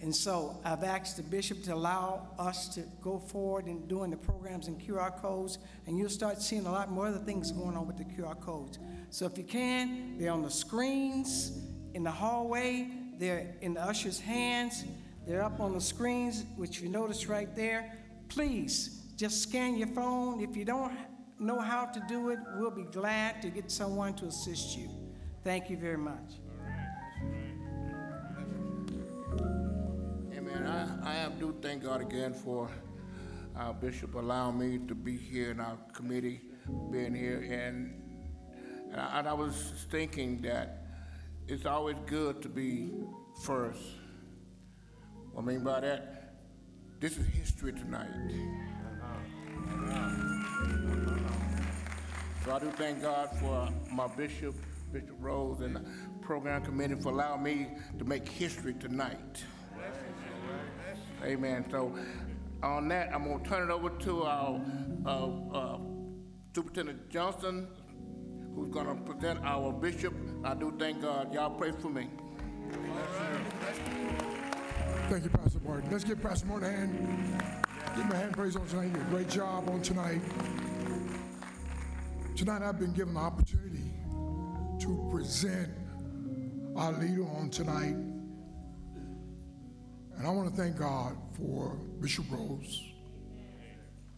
And so I've asked the bishop to allow us to go forward in doing the programs and QR codes, and you'll start seeing a lot more other things going on with the QR codes. So if you can, they're on the screens in the hallway, they're in the usher's hands, they're up on the screens, which you notice right there. Please just scan your phone. If you don't know how to do it, we'll be glad to get someone to assist you. Thank you very much. Amen. I, I do thank God again for our bishop allowing me to be here in our committee, being here, and and I, and I was thinking that it's always good to be first. What I mean by that, this is history tonight. So I do thank God for my bishop, Bishop Rhodes, and the program committee for allowing me to make history tonight. Amen. So on that, I'm gonna turn it over to our uh, uh, Superintendent Johnson, who's gonna present our bishop. I do thank God. Y'all pray for me. Thank you, Pastor Martin. Let's give Pastor Martin a hand. Give him a hand praise on tonight. Great job on tonight. Tonight I've been given the opportunity to present our leader on tonight. And I want to thank God for Bishop Rhodes.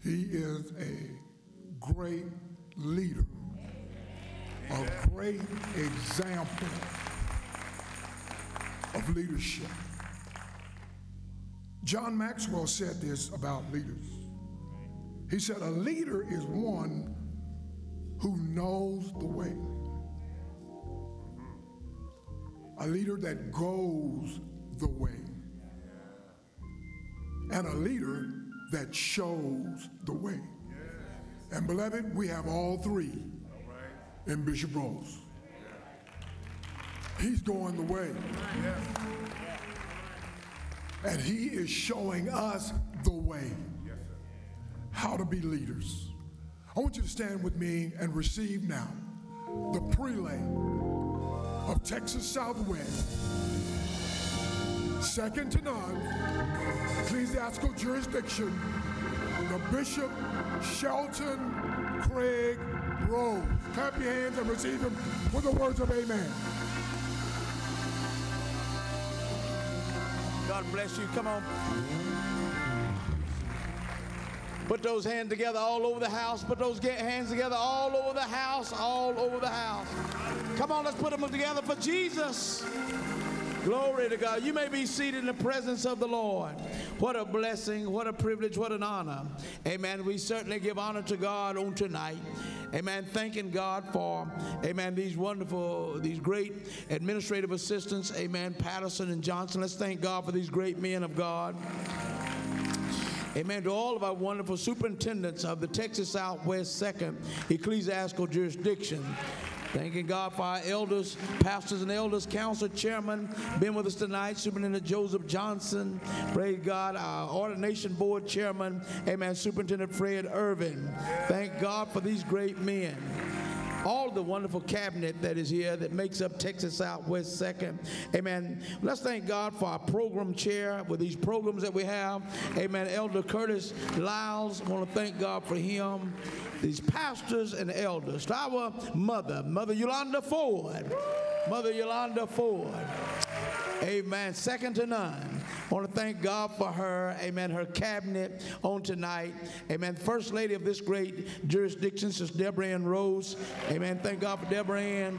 He is a great leader, a great example of leadership. John Maxwell said this about leaders. He said, A leader is one who knows the way, a leader that goes the way, and a leader that shows the way. And beloved, we have all three in Bishop Rhodes. He's going the way. And he is showing us the way how to be leaders. I want you to stand with me and receive now the prelate of Texas Southwest, second to none, ecclesiastical jurisdiction, the Bishop Shelton Craig Rhodes. Clap your hands and receive him with the words of amen. God bless you. Come on. Put those hands together all over the house. Put those hands together all over the house, all over the house. Come on, let's put them together for Jesus. Glory to God. You may be seated in the presence of the Lord. What a blessing, what a privilege, what an honor. Amen. We certainly give honor to God on tonight. Amen. Thanking God for, amen, these wonderful, these great administrative assistants. Amen. Patterson and Johnson. Let's thank God for these great men of God. Amen. To all of our wonderful superintendents of the Texas Southwest 2nd Ecclesiastical Jurisdiction. Thanking God for our elders, pastors and elders, council chairman, been with us tonight, Superintendent Joseph Johnson. Praise God, our ordination board chairman, amen, Superintendent Fred Irvin. Thank God for these great men all the wonderful cabinet that is here that makes up Texas Southwest Second. Amen. Let's thank God for our program chair with these programs that we have. Amen. Elder Curtis Lyles, I want to thank God for him. These pastors and elders. Our mother, Mother Yolanda Ford. Mother Yolanda Ford. Amen. Second to none. I want to thank God for her. Amen. Her cabinet on tonight. Amen. First lady of this great jurisdiction, Sister Deborah Ann Rhodes. Amen. Thank God for Deborah Ann.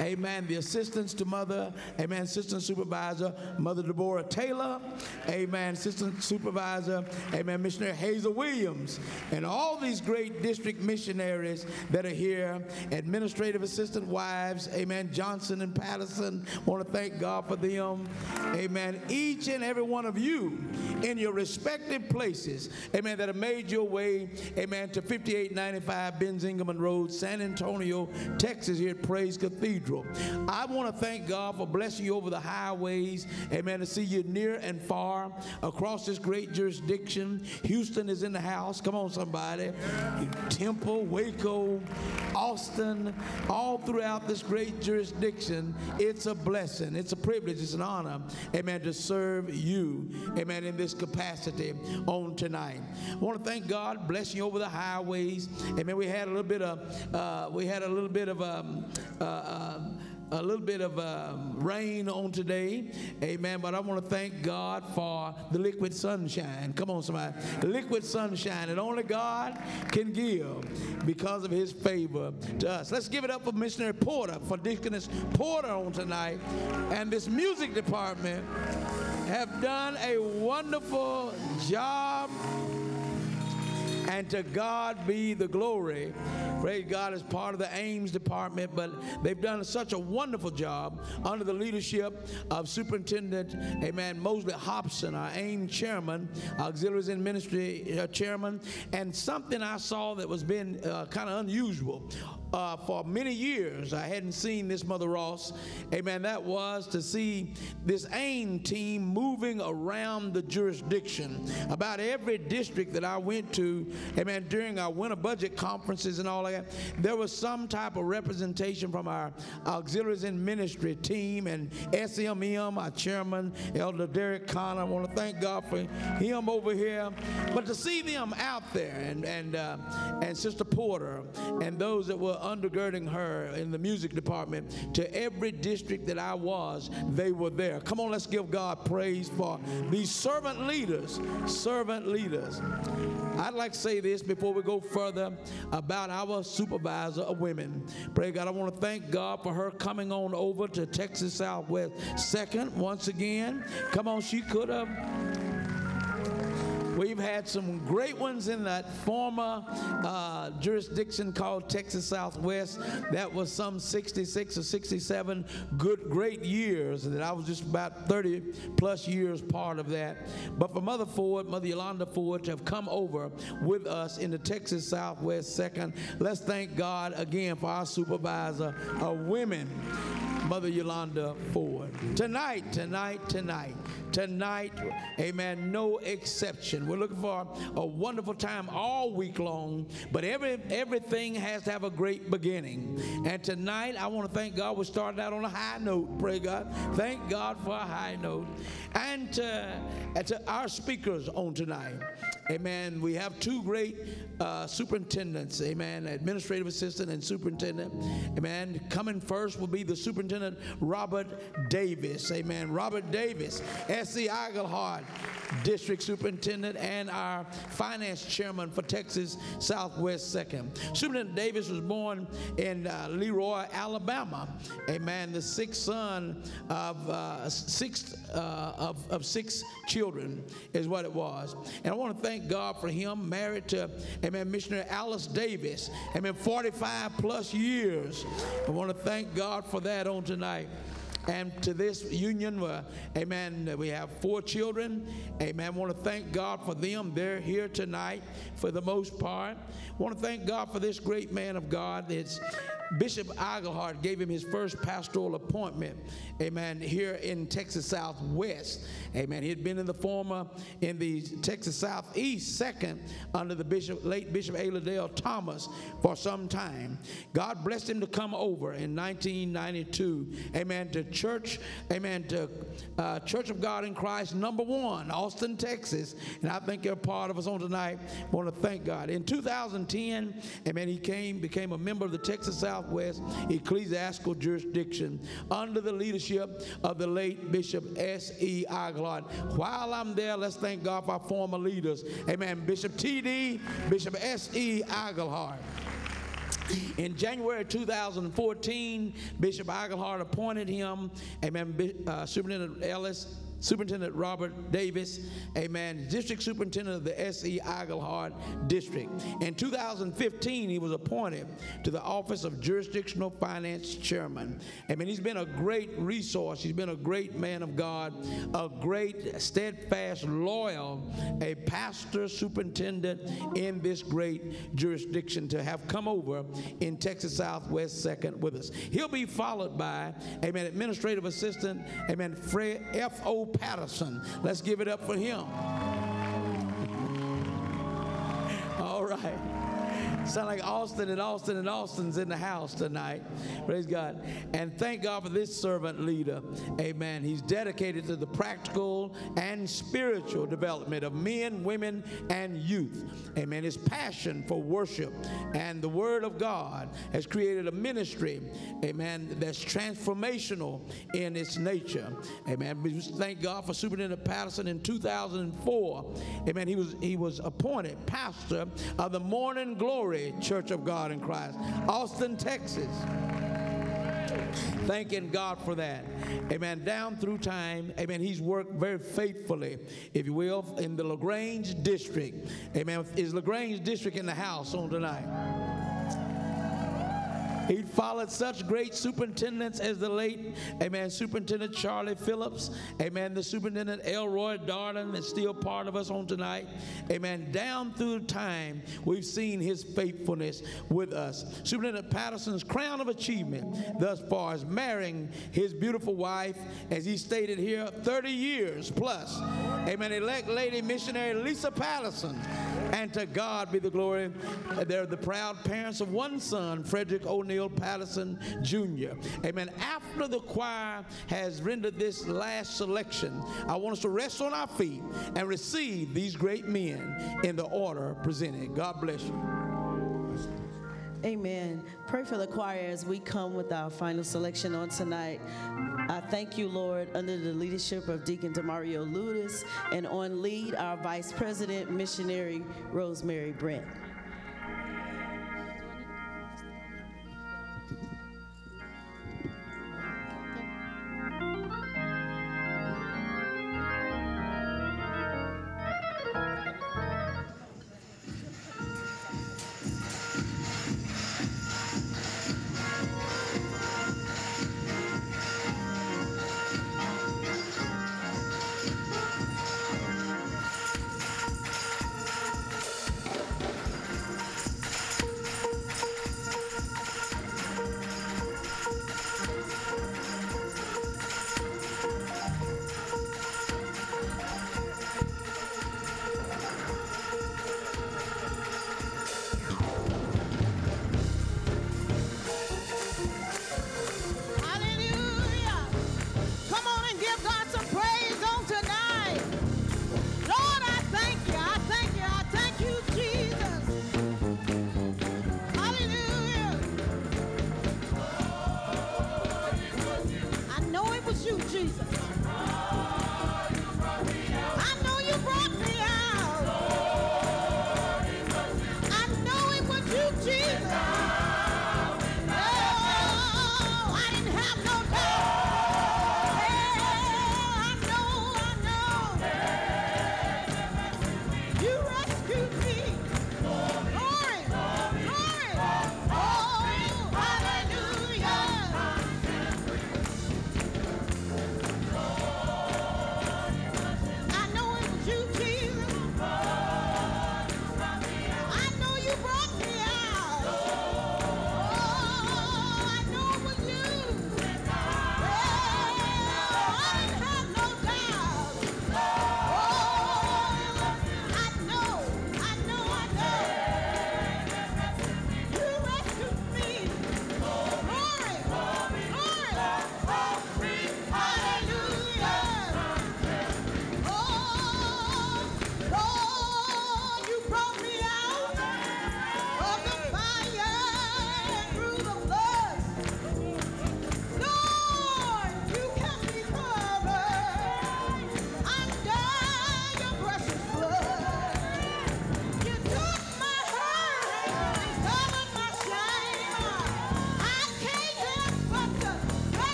Amen. The assistants to Mother, Amen. Assistant Supervisor, Mother Deborah Taylor. Amen. Assistant Supervisor, Amen. Missionary Hazel Williams. And all these great district missionaries that are here. Administrative assistant wives, Amen. Johnson and Patterson. Want to thank God for them. Amen. Each and every one of you in your respective places, Amen, that have made your way, Amen, to 5895 Binz Engleman Road, San Antonio, Texas, here at Praise Cathedral. I want to thank God for blessing you over the highways, amen, to see you near and far across this great jurisdiction. Houston is in the house. Come on, somebody. Temple, Waco, Austin, all throughout this great jurisdiction. It's a blessing, it's a privilege, it's an honor, amen, to serve you, amen, in this capacity on tonight. I want to thank God, bless you over the highways. Amen. We had a little bit of, uh, we had a little bit of, um, uh, uh, a little bit of um, rain on today. Amen. But I want to thank God for the liquid sunshine. Come on, somebody. Liquid sunshine that only God can give because of his favor to us. Let's give it up for Missionary Porter, for Deaconess Porter on tonight. And this music department have done a wonderful job and to God be the glory. Praise God as part of the AIM department, but they've done such a wonderful job under the leadership of Superintendent, Amen, Mosley Hobson, our AIM chairman, auxiliaries in ministry uh, chairman, and something I saw that was being uh, kind of unusual. Uh, for many years, I hadn't seen this Mother Ross. Amen. That was to see this AIM team moving around the jurisdiction. About every district that I went to, amen, during our winter budget conferences and all that, there was some type of representation from our auxiliaries in ministry team and SMM, our chairman, Elder Derek Connor. I want to thank God for him over here. But to see them out there and and uh, and Sister Porter and those that were undergirding her in the music department to every district that I was, they were there. Come on, let's give God praise for these servant leaders. Servant leaders. I'd like to say this before we go further about our supervisor of women. Pray God, I want to thank God for her coming on over to Texas Southwest second once again. Come on, she could have. We've had some great ones in that former uh, jurisdiction called Texas Southwest. That was some 66 or 67 good, great years. And I was just about 30 plus years part of that. But for Mother Ford, Mother Yolanda Ford, to have come over with us in the Texas Southwest second, let's thank God again for our supervisor of women. Mother Yolanda Ford. Tonight, tonight, tonight, tonight, amen, no exception. We're looking for a wonderful time all week long, but every everything has to have a great beginning. And tonight, I want to thank God we're starting out on a high note, pray God. Thank God for a high note. And to, and to our speakers on tonight, amen, we have two great uh, superintendents, amen, administrative assistant and superintendent, amen. Coming first will be the superintendent, Robert Davis, amen. Robert Davis, S.E. Iglehart, district superintendent, and our finance chairman for Texas Southwest Second. Superintendent Davis was born in uh, Leroy, Alabama, amen, the sixth son of uh, six uh, of, of six children is what it was. And I want to thank God for him, married to, amen, missionary Alice Davis, amen, 45 plus years. I want to thank God for that on tonight. And to this union, uh, amen, we have four children. Amen. Want to thank God for them. They're here tonight for the most part. Want to thank God for this great man of God. It's Bishop Iglehart gave him his first pastoral appointment, amen, here in Texas Southwest. Amen. He had been in the former, in the Texas Southeast, second under the bishop, late Bishop Ailedale Thomas for some time. God blessed him to come over in 1992, amen, to church, amen, to uh, Church of God in Christ, number one, Austin, Texas. And I think you're part of us on tonight. I want to thank God. In 2010, amen, he came, became a member of the Texas Southwest Ecclesiastical Jurisdiction under the leadership of the late Bishop S.E. Iglehart. While I'm there, let's thank God for our former leaders. Amen. Bishop T.D., Bishop S.E. Iglehart. In January 2014, Bishop Iglehart appointed him, amen, uh, Superintendent Ellis, Superintendent Robert Davis, amen, District Superintendent of the S.E. Iglehart District. In 2015, he was appointed to the Office of Jurisdictional Finance Chairman. Amen. He's been a great resource. He's been a great man of God, a great, steadfast, loyal, a pastor superintendent in this great jurisdiction to have come over in Texas Southwest Second with us. He'll be followed by, amen, Administrative Assistant, amen, Fred F.O. Patterson. Let's give it up for him. All right. Sound like Austin and Austin and Austin's in the house tonight. Praise God. And thank God for this servant leader. Amen. He's dedicated to the practical and spiritual development of men, women, and youth. Amen. His passion for worship and the Word of God has created a ministry, amen, that's transformational in its nature. Amen. We thank God for Superintendent Patterson in 2004. Amen. He was he was appointed pastor of the Morning Glory Church of God in Christ, Austin, Texas. Thanking God for that. Amen. Down through time, amen, he's worked very faithfully, if you will, in the LaGrange district. Amen. Is LaGrange district in the house on tonight? He followed such great superintendents as the late, amen, Superintendent Charlie Phillips, amen, the Superintendent Elroy Darden is still part of us on tonight, amen. Down through time, we've seen his faithfulness with us. Superintendent Patterson's crown of achievement thus far is marrying his beautiful wife, as he stated here, 30 years plus, amen, elect lady missionary Lisa Patterson. And to God be the glory. They're the proud parents of one son, Frederick O'Neill Patterson Jr. Amen. After the choir has rendered this last selection, I want us to rest on our feet and receive these great men in the order presented. God bless you. Amen. Pray for the choir as we come with our final selection on tonight. I thank you, Lord, under the leadership of Deacon Demario Ludis, and on lead, our Vice President, Missionary Rosemary Brent.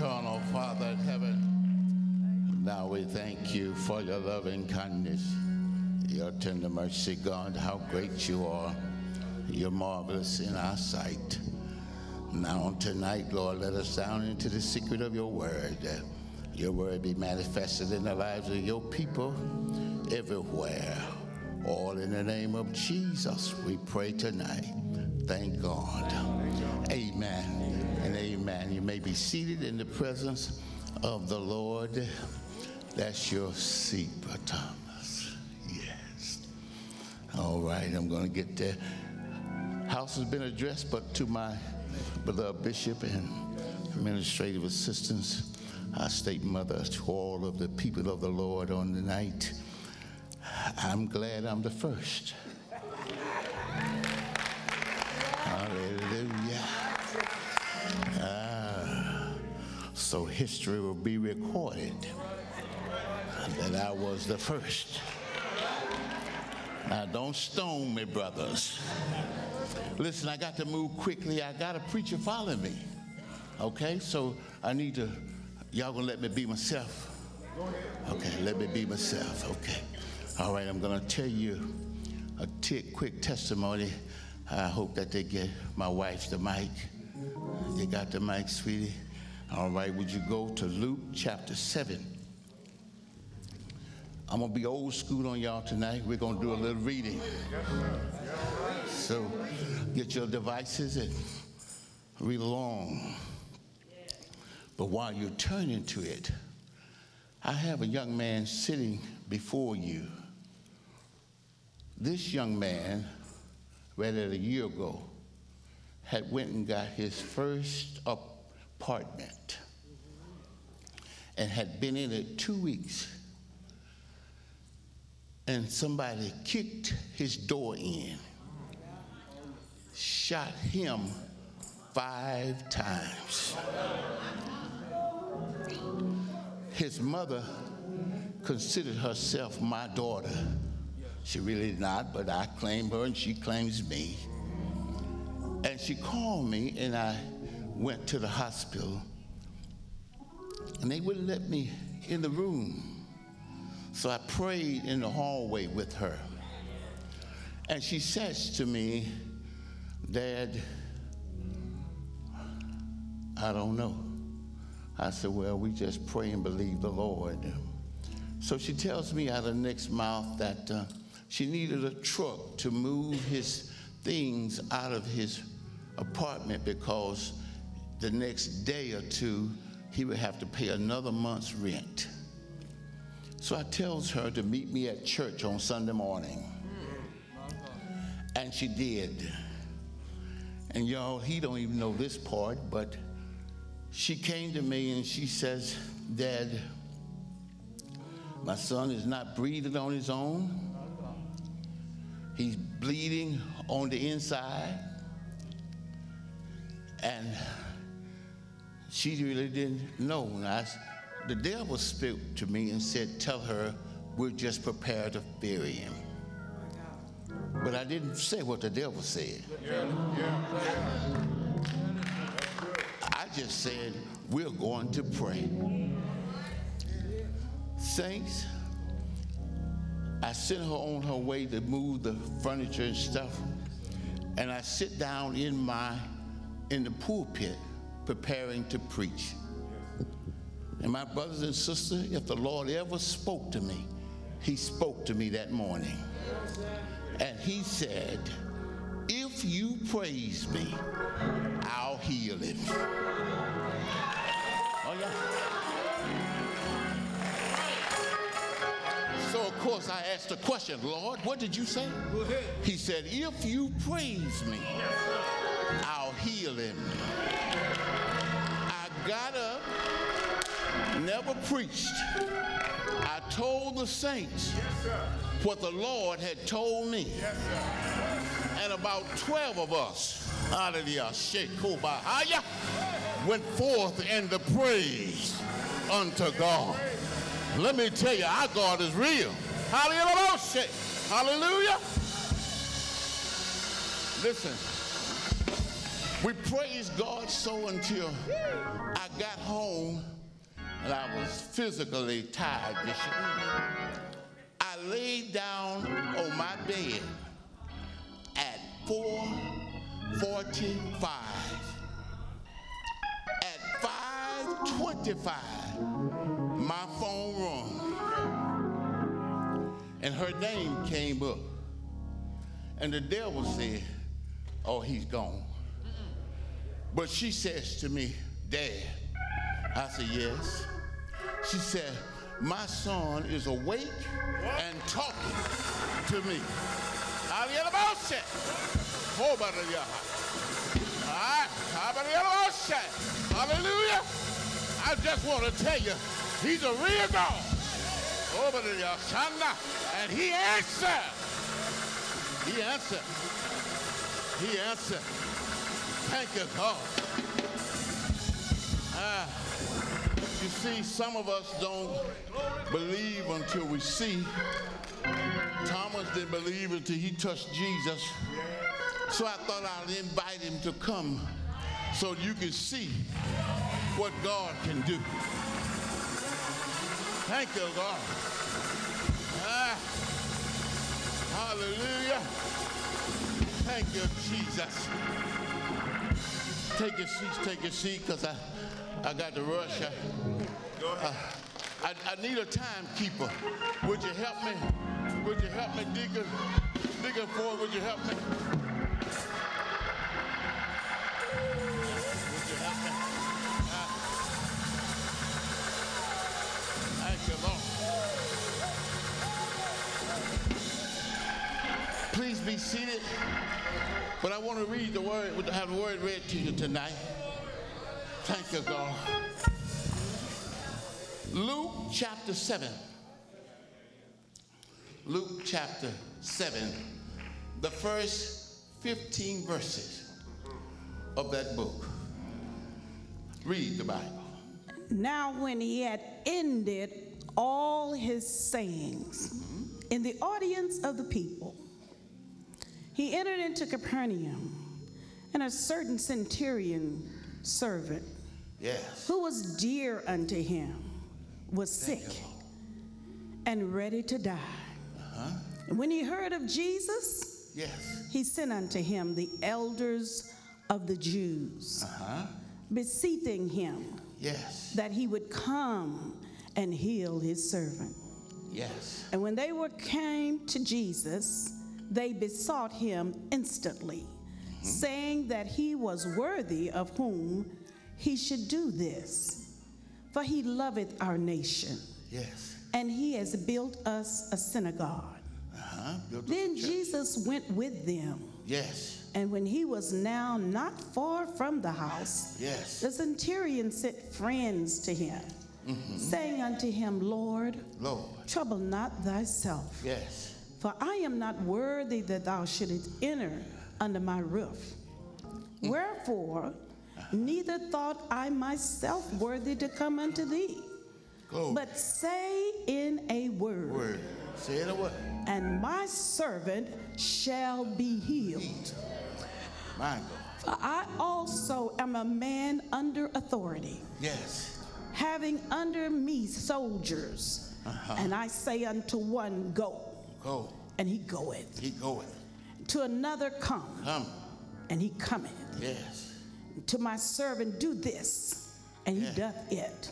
Eternal Father in heaven. Now we thank you for your loving kindness, your tender mercy, God, how great you are. You're marvelous in our sight. Now tonight, Lord, let us down into the secret of your word. Your word be manifested in the lives of your people everywhere. All in the name of Jesus, we pray tonight. Thank God. Amen and. You may be seated in the presence of the Lord. That's your seat, Brother Thomas. Yes. All right, I'm going to get there. House has been addressed, but to my beloved bishop and administrative assistants, our state mother, to all of the people of the Lord on the night, I'm glad I'm the first. Hallelujah. So history will be recorded that I was the first. Now, don't stone me, brothers. Listen, I got to move quickly. I got a preacher following me. Okay, so I need to, y'all gonna let me be myself? Okay, let me be myself. Okay. All right, I'm gonna tell you a quick testimony. I hope that they get my wife the mic. You got the mic, sweetie? All right, would you go to Luke chapter 7? I'm gonna be old school on y'all tonight. We're gonna do a little reading. So get your devices and read along. But while you're turning to it, I have a young man sitting before you. This young man, right at a year ago, had went and got his first apartment and had been in it two weeks and somebody kicked his door in, shot him five times. His mother considered herself my daughter. She really did not, but I claim her and she claims me. And she called me and I went to the hospital and they wouldn't let me in the room. So I prayed in the hallway with her. And she says to me, Dad, I don't know. I said, Well, we just pray and believe the Lord. So she tells me out of next mouth that uh, she needed a truck to move his things out of his apartment because the next day or two he would have to pay another month's rent. So I tells her to meet me at church on Sunday morning. And she did. And y'all, he don't even know this part, but she came to me and she says, Dad, my son is not breathing on his own. He's bleeding on the inside. And she really didn't know. And I, the devil spoke to me and said, Tell her we're just prepared to bury him. But I didn't say what the devil said. I just said, We're going to pray. Saints, I sent her on her way to move the furniture and stuff, and I sit down in my in the pulpit preparing to preach. And my brothers and sisters, if the Lord ever spoke to me, he spoke to me that morning. And he said, if you praise me, I'll heal it. Oh, yeah. So, of course, I asked the question, Lord, what did you say? He said, if you praise me, I'll heal him. Got up, never preached. I told the saints, what the Lord had told me. And about 12 of us, hallelujah, went forth in the praise unto God. Let me tell you, our God is real. Hallelujah. Hallelujah. Listen, we praised God so until I got home and I was physically tired. I laid down on my bed at 4:45. At 5:25, my phone rung, and her name came up, and the devil said, "Oh, he's gone." But she says to me, Dad. I said, Yes. She said, My son is awake and talking to me. Hallelujah. Oh, Hallelujah. I just want to tell you, he's a real God. Oh, and he answered. He answered. He answered. Thank you, God. Ah, you see, some of us don't believe until we see. Thomas didn't believe until he touched Jesus. So I thought I'd invite him to come so you can see what God can do. Thank you, God. Ah, hallelujah. Thank you, Jesus. Take your seats, take your seat, because I, I got to rush. I, uh, I, I need a timekeeper. Would you help me? Would you help me, Deacon? Deacon Ford, would you help me? But I want to read the word, have the word read to you tonight. Thank you, God. Luke chapter 7. Luke chapter 7. The first 15 verses of that book. Read the Bible. Now, when he had ended all his sayings in the audience of the people, he entered into Capernaum, and a certain centurion servant, yes. who was dear unto him, was sick and ready to die. Uh-huh. And when he heard of Jesus, yes. he sent unto him the elders of the Jews, uh-huh. beseeching him yes. that he would come and heal his servant. Yes. And when they were came to Jesus, they besought him instantly, mm-hmm. saying that he was worthy of whom he should do this. For he loveth our nation. Yes. And he has built us a synagogue. Uh-huh. Then Jesus went with them. Yes. And when he was now not far from the house, yes. the centurion sent friends to him, mm-hmm. saying unto him, Lord, Lord, trouble not thyself. Yes for I am not worthy that thou shouldest enter under my roof. Wherefore, neither thought I myself worthy to come unto thee. Go. But say in a word. Word. Say in a word. And my servant shall be healed. My God. For I also am a man under authority. Yes. Having under me soldiers. Uh-huh. And I say unto one, Go Go. And he goeth. He goeth. To another come. Come. And he cometh. Yes. To my servant do this, and he doth it.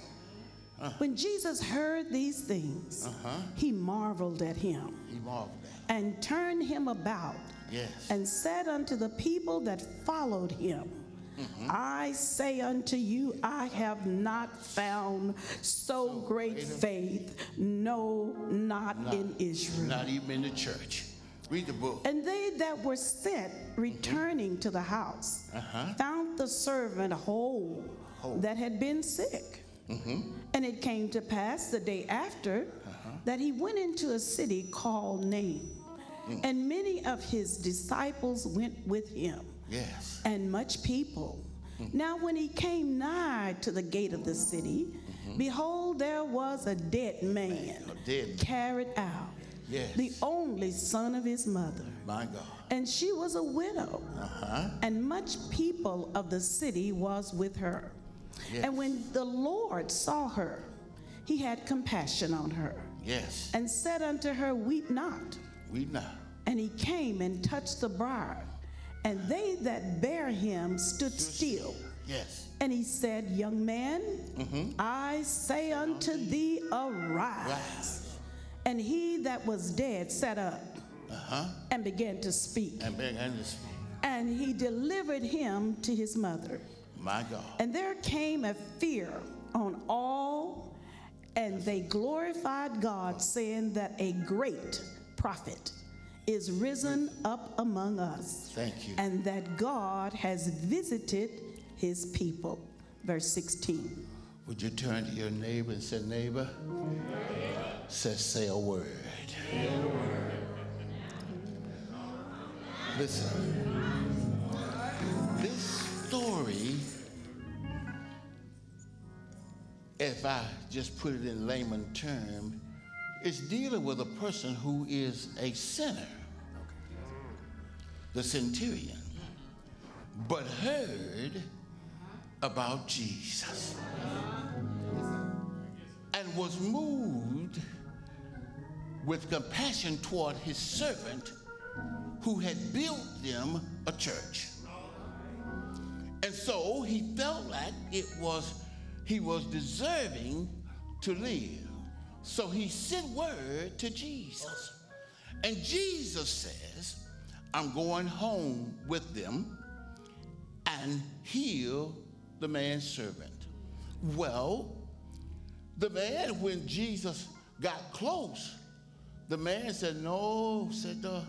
Uh-huh. When Jesus heard these things, uh-huh. he marveled at him. He marveled at him. And turned him about. Yes. And said unto the people that followed him, Mm-hmm. I say unto you, I have not found so, so great faith, no, not, not, in Israel. Not even in the church. Read the book. And they that were sent, returning mm-hmm. to the house, uh-huh. found the servant whole, whole. that had been sick. Mm-hmm. And it came to pass the day after uh-huh. that he went into a city called Nain, and many of his disciples went with him, Yes. and much people. Now, when he came nigh to the gate of the city, behold, there was a dead man A dead man. carried out, Yes. the only son of his mother. My God. And she was a widow, Uh-huh. and much people of the city was with her. Yes. And when the Lord saw her, he had compassion on her, Yes. and said unto her, Weep not. We not. And he came and touched the briar, and they that bare him stood still. Yes. And he said, Young man, Mm-hmm. I say unto thee, arise. And he that was dead sat up Uh-huh. and began to speak. And began to speak. And he delivered him to his mother. My God. And there came a fear on all, and they glorified God, saying that a great prophet is risen up among us. Thank you. And that God has visited his people. Verse 16. Would you turn to your neighbor and say, neighbor? Says, say a word. Listen. This story, if I just put it in layman term, is dealing with a person who is a sinner, the centurion, but heard about Jesus and was moved with compassion toward his servant who had built them a church. And so he felt like it was he was deserving to live. So he sent word to Jesus. And Jesus says, I'm going home with them and heal the man's servant. Well, the man, when Jesus got close, the man said, No, said the,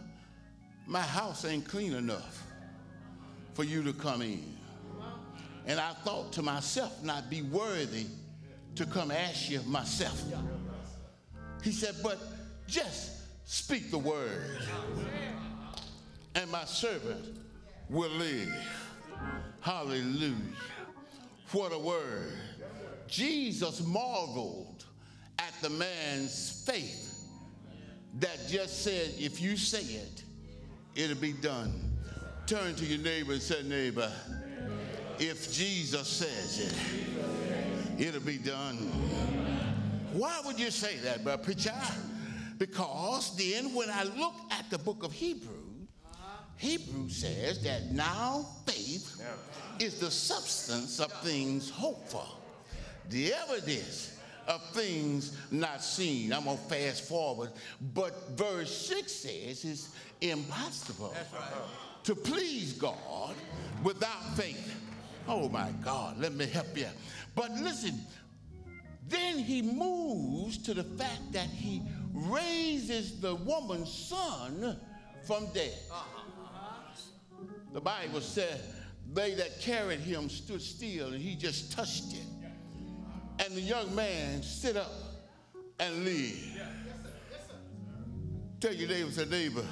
my house ain't clean enough for you to come in. And I thought to myself, not be worthy to come ask you myself. He said, But just speak the word, and my servant will live. Hallelujah. What a word. Jesus marveled at the man's faith that just said, if you say it, it'll be done. Turn to your neighbor and say, neighbor, if Jesus says it, it'll be done. Why would you say that, brother preacher? Because then when I look at the book of Hebrew, Hebrew says that now faith is the substance of things hoped for, the evidence of things not seen. I'm gonna fast forward, but verse 6 says it's impossible to please God without faith. Oh my God, let me help you. But listen, then he moves to the fact that he raises the woman's son from death. Uh-huh. The Bible said they that carried him stood still and he just touched it. And the young man stood up and lived. Tell your neighbor, say, neighbor,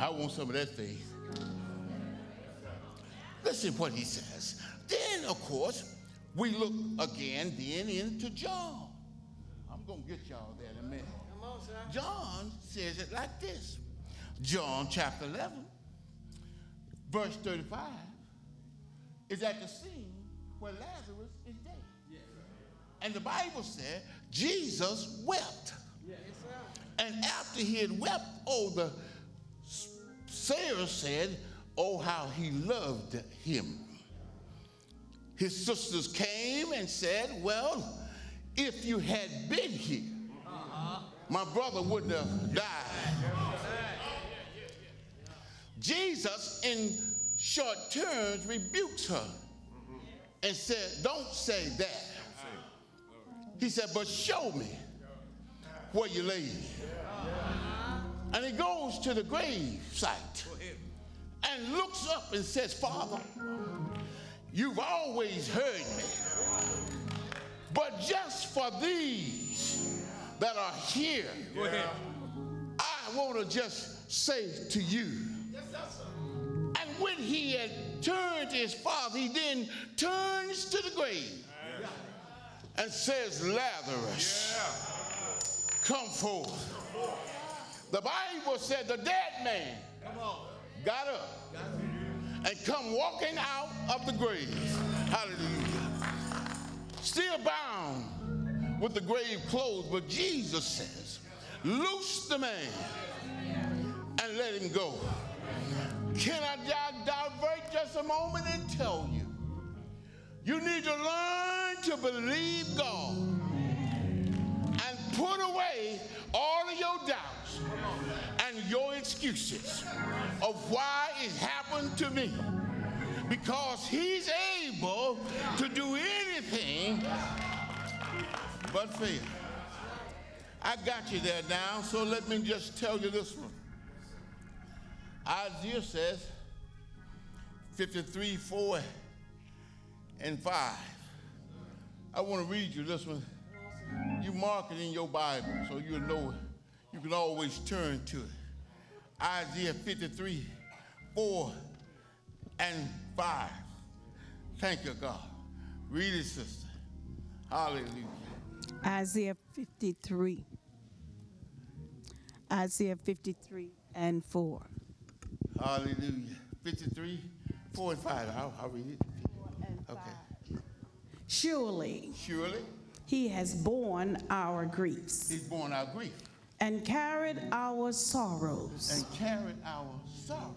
I want some of that faith. Listen what he says. Then, of course, we look again then into John. I'm going to get y'all there in a minute. John says it like this. John chapter 11, verse 35, is at the scene where Lazarus is dead. And the Bible said Jesus wept. And after he had wept, oh, the Sarah said, oh, how he loved him. His sisters came and said, well, if you had been here, my brother wouldn't have died. Jesus, in short terms, rebukes her and said, Don't say that. He said, But show me where you lay. And he goes to the grave site and looks up and says, Father, you've always heard me. But just for these, that are here, I want to just say to you. When he had turned to his father, he then turns to the grave and says, Lazarus, come forth. The Bible said the dead man got up and come walking out of the grave. Hallelujah. Still bound with the grave clothes, but Jesus says, loose the man and let him go. Can I di- divert just a moment and tell you? You need to learn to believe God and put away all of your doubts and your excuses of why it happened to me. Because he's able to do anything but fail. I got you there now, so let me just tell you this one. Isaiah says 53, 4 and 5. I want to read you this one. You mark it in your Bible so you'll know it. You can always turn to it. Isaiah 53, 4 and 5. Thank you, God. Read it, sister. Hallelujah. Isaiah 53. Isaiah 53 and 4. Hallelujah. 53, 4 and 5. I'll, I'll read it. Okay. Surely Surely he has borne our griefs he's borne our grief and carried our sorrows. and carried our sorrow.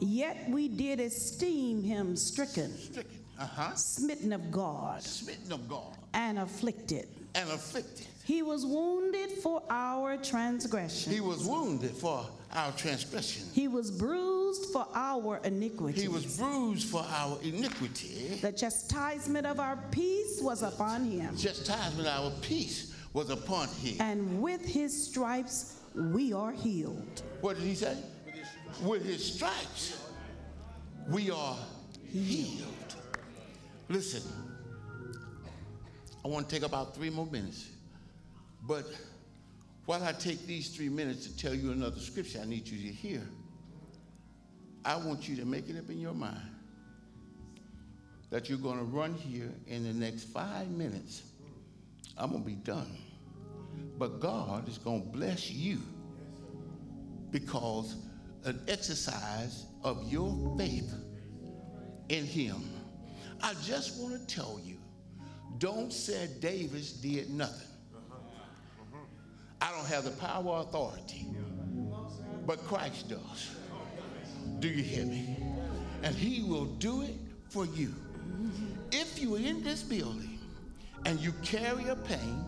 Yet we did esteem him stricken, Stricken. Uh-huh. smitten of God, Smitten of God and afflicted. and afflicted. He was wounded for our transgression. He was wounded for our transgression. He was bruised for our iniquity. He was bruised for our iniquity. The chastisement of our peace was upon him. Chastisement of our peace was upon him. And with his stripes we are healed. What did he say? With his stripes, we are healed. Listen, I want to take about three more minutes. But while I take these three minutes to tell you another scripture I need you to hear, I want you to make it up in your mind that you're going to run here in the next five minutes. I'm going to be done. But God is going to bless you because an exercise of your faith in Him. I just want to tell you don't say Davis did nothing. I don't have the power or authority, but Christ does. Do you hear me? And He will do it for you. If you are in this building and you carry a pain,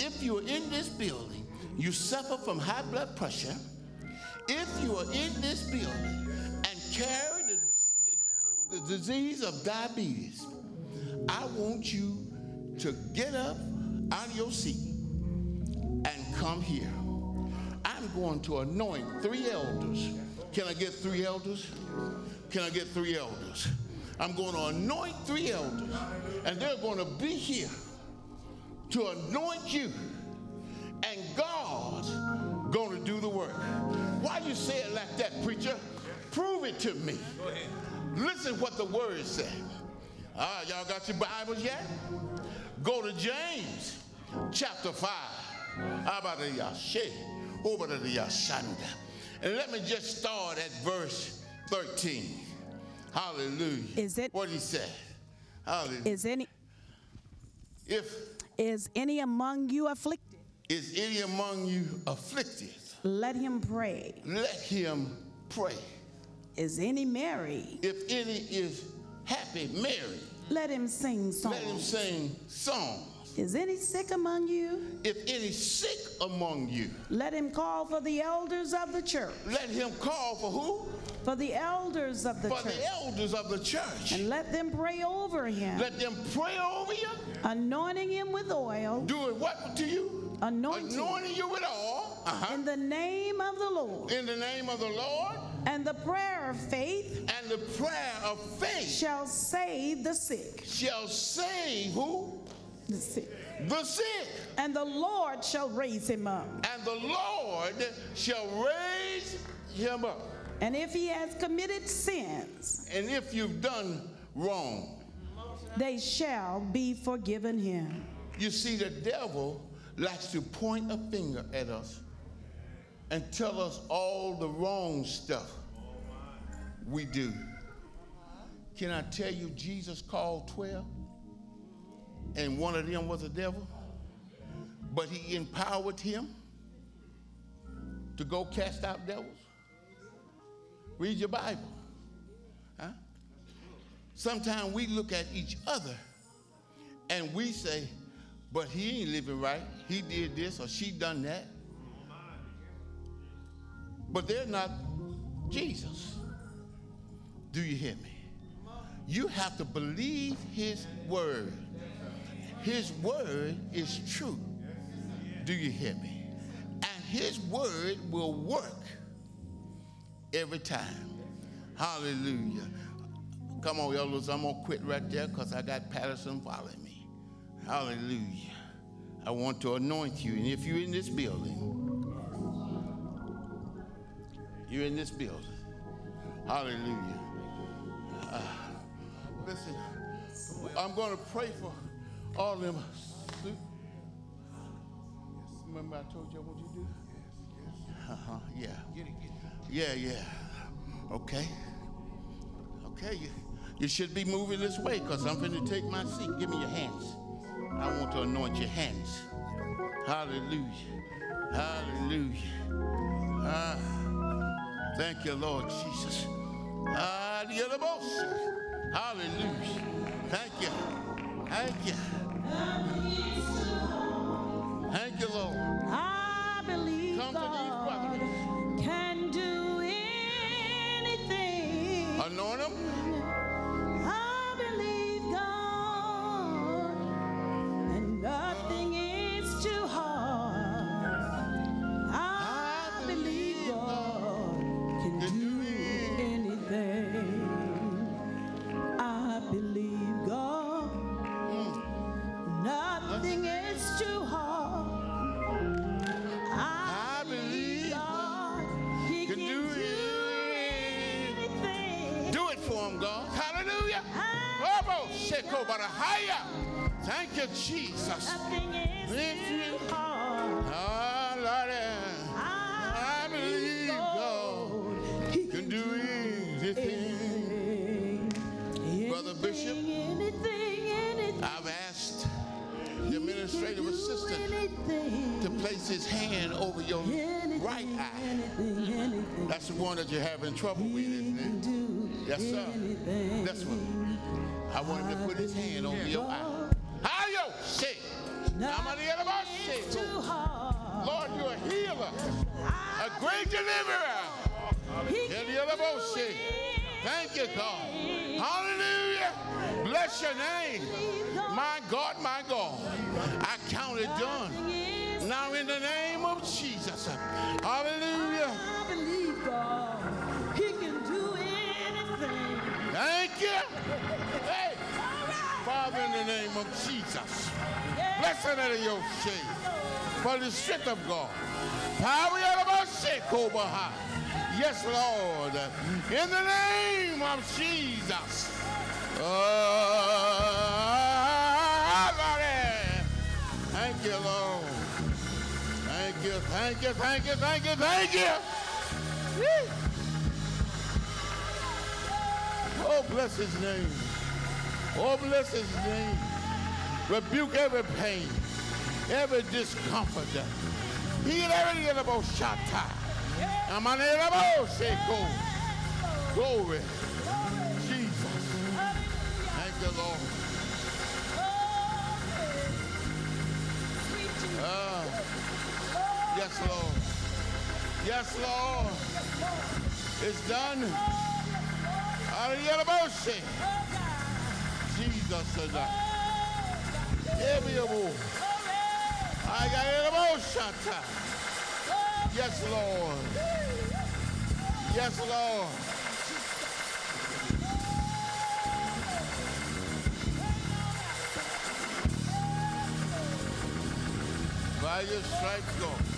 if you are in this building, you suffer from high blood pressure, if you are in this building and carry the, the, the disease of diabetes, I want you to get up out of your seat come here. I'm going to anoint three elders. Can I get three elders? Can I get three elders? I'm going to anoint three elders, and they're going to be here to anoint you. And God's going to do the work. Why you say it like that, preacher? Prove it to me. Listen what the word said. All right, y'all got your Bibles yet? Go to James chapter 5. How about the Yashe? Over to the Yashanda. And let me just start at verse 13. Hallelujah. Is it what he said? Hallelujah. is any If is any among you afflicted? is any among you afflicted, Let him pray. let him pray. Is any merry? If any is happy, merry, Let him sing songs. let him sing songs. Is any sick among you? If any sick among you, Let him call for the elders of the church. let him call for who? For the elders of the For church. the elders of the church. And let them pray over him, Let them pray over you. anointing him with oil, Doing what to you? anointing Anointing you with oil. Uh-huh. in the name of the Lord. In the name of the Lord. And the prayer of faith And the prayer of faith shall save the sick. shall save who? The sick. The sick. And the Lord shall raise him up. And the Lord shall raise him up. And if he has committed sins, And if you've done wrong, they shall be forgiven him. you see, the devil likes to point a finger at us and tell us all the wrong stuff we do. Can I tell you, Jesus called 12? And one of them was a devil? But he empowered him to go cast out devils? Read your Bible. Huh? Sometimes we look at each other and we say, but he ain't living right. He did this or she done that. But they're not Jesus. Do you hear me? You have to believe his word. His word is true. Do you hear me? And his word will work every time. Hallelujah. Come on, elders, I'm going to quit right there because I got Patterson following me. Hallelujah. I want to anoint you. And if you're in this building, you're in this building. Hallelujah. Uh, listen, I'm going to pray for all them. Yes, remember I told you what you do? Uh-huh, yeah. Yeah, yeah. Okay. Okay, you, you should be moving this way because I'm going to take my seat. Give me your hands. I want to anoint your hands. Hallelujah. Hallelujah. Ah, thank you, Lord Jesus. Ah, the other. Hallelujah. Thank you. Thank you. Thank you, Lord. I believe Come to these God brothers. can do anything. Anoint them. You, Jesus. Nothing is too hard. Ah, Lord, I believe God can do anything. Brother Bishop, I've asked the administrative assistant to place his hand over your right eye. That's the one that you're having trouble with, isn't it? Yes, sir. That's one. I want him to put his hand over your eye. Lord, you're a healer, a great deliverer. Thank you, God. Hallelujah. Bless your name. My God, my God. I count it done. Now, in the name of Jesus. Hallelujah. I believe God, He can do anything. Thank you. Hey, Father, in the name of Jesus, bless the your shade for the strength of God. Power of our shake over her. Yes, Lord, in the name of Jesus. Oh, Lord. Thank you, Lord. Thank you, thank you, thank you, thank you, thank you. Oh, bless his name. Oh, bless his name. Rebuke every pain, every discomfort. Heal every elbow shot. I'm on the elbow. Say, go. Glory. Jesus. Thank you, Lord. Ah. yes, Lord. Yes, Lord. It's done. Jesus that. Ebiabu. I got it heavy amor. I got an emotion. Yes, Lord. Yes, Lord. By your stripes, Lord.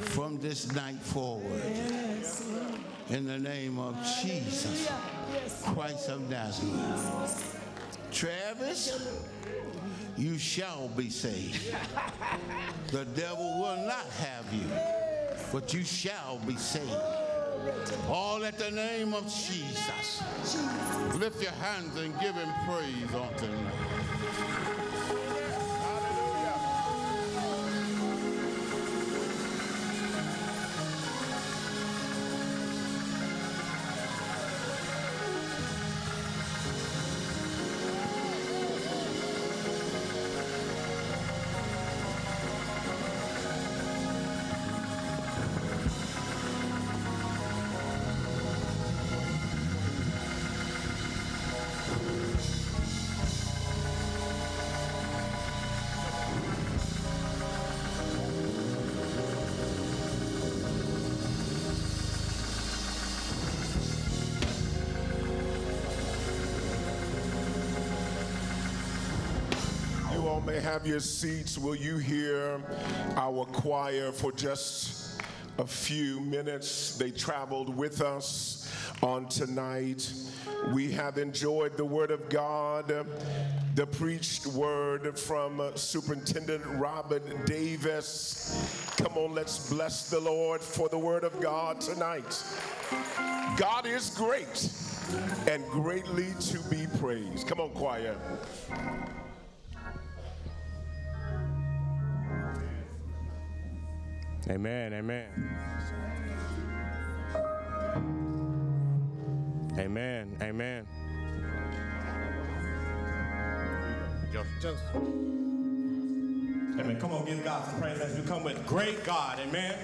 From this night forward. In the name of Jesus Christ of Nazareth. Travis, you shall be saved. The devil will not have you, but you shall be saved. All at the name of Jesus. Lift your hands and give him praise on tonight. Have your seats. Will you hear our choir for just a few minutes? They traveled with us on tonight. We have enjoyed the Word of God, the preached word from Superintendent Robert Davis. Come on, let's bless the Lord for the Word of God tonight. God is great and greatly to be praised. Come on, choir. Amen, amen. Amen, amen. Joseph. Amen. Come on, give God some praise as we come with great God. Amen.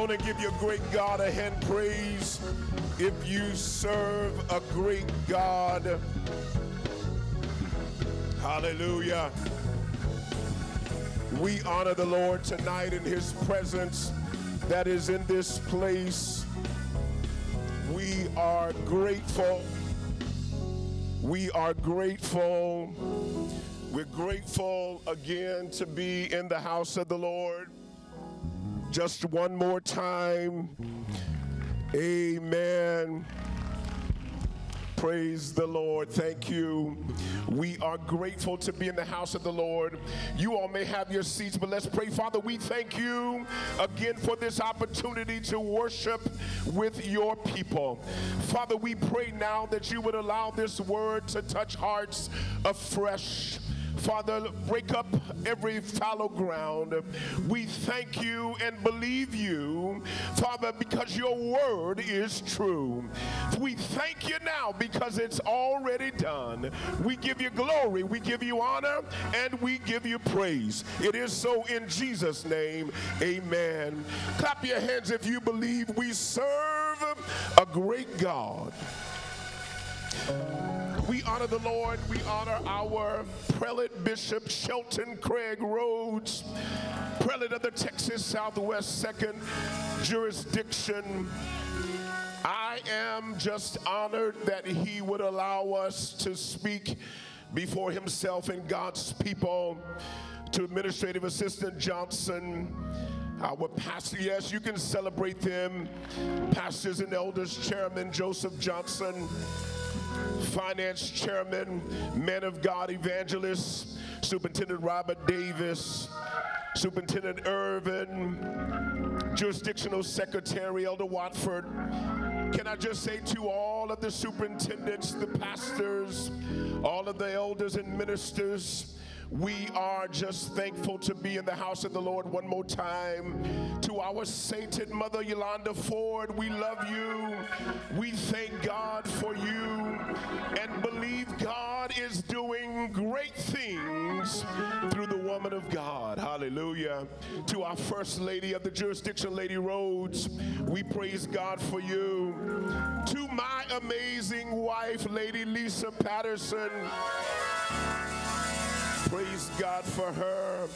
On and give your great God a hand praise if you serve a great God. Hallelujah. We honor the Lord tonight in his presence that is in this place. We are grateful. We are grateful. We're grateful again to be in the house of the Lord. Just one more time. Amen. Praise the Lord. Thank you. We are grateful to be in the house of the Lord. You all may have your seats, but let's pray. Father, we thank you again for this opportunity to worship with your people. Father, we pray now that you would allow this word to touch hearts afresh. Father, break up every fallow ground. We thank you and believe you, Father, because your word is true. We thank you now because it's already done. We give you glory, we give you honor, and we give you praise. It is so in Jesus' name. Amen. Clap your hands if you believe we serve a great God. We honor the Lord. We honor our prelate Bishop Shelton Craig Rhodes, prelate of the Texas Southwest Second Jurisdiction. I am just honored that he would allow us to speak before himself and God's people. To Administrative Assistant Johnson, our pastor, yes, you can celebrate them. Pastors and Elders Chairman Joseph Johnson, Finance Chairman, men of God Evangelist, Superintendent Robert Davis, Superintendent Irvin, Jurisdictional Secretary Elder Watford. Can I just say to all of the superintendents, the pastors, all of the elders and ministers, we are just thankful to be in the house of the Lord one more time. To our sainted mother Yolanda Ford, we love you. We thank God for you and believe God is doing great things through the woman of God. Hallelujah. To our first lady of the jurisdiction, Lady Rhodes, we praise God for you. To my amazing wife, Lady Lisa Patterson, Praise God for her.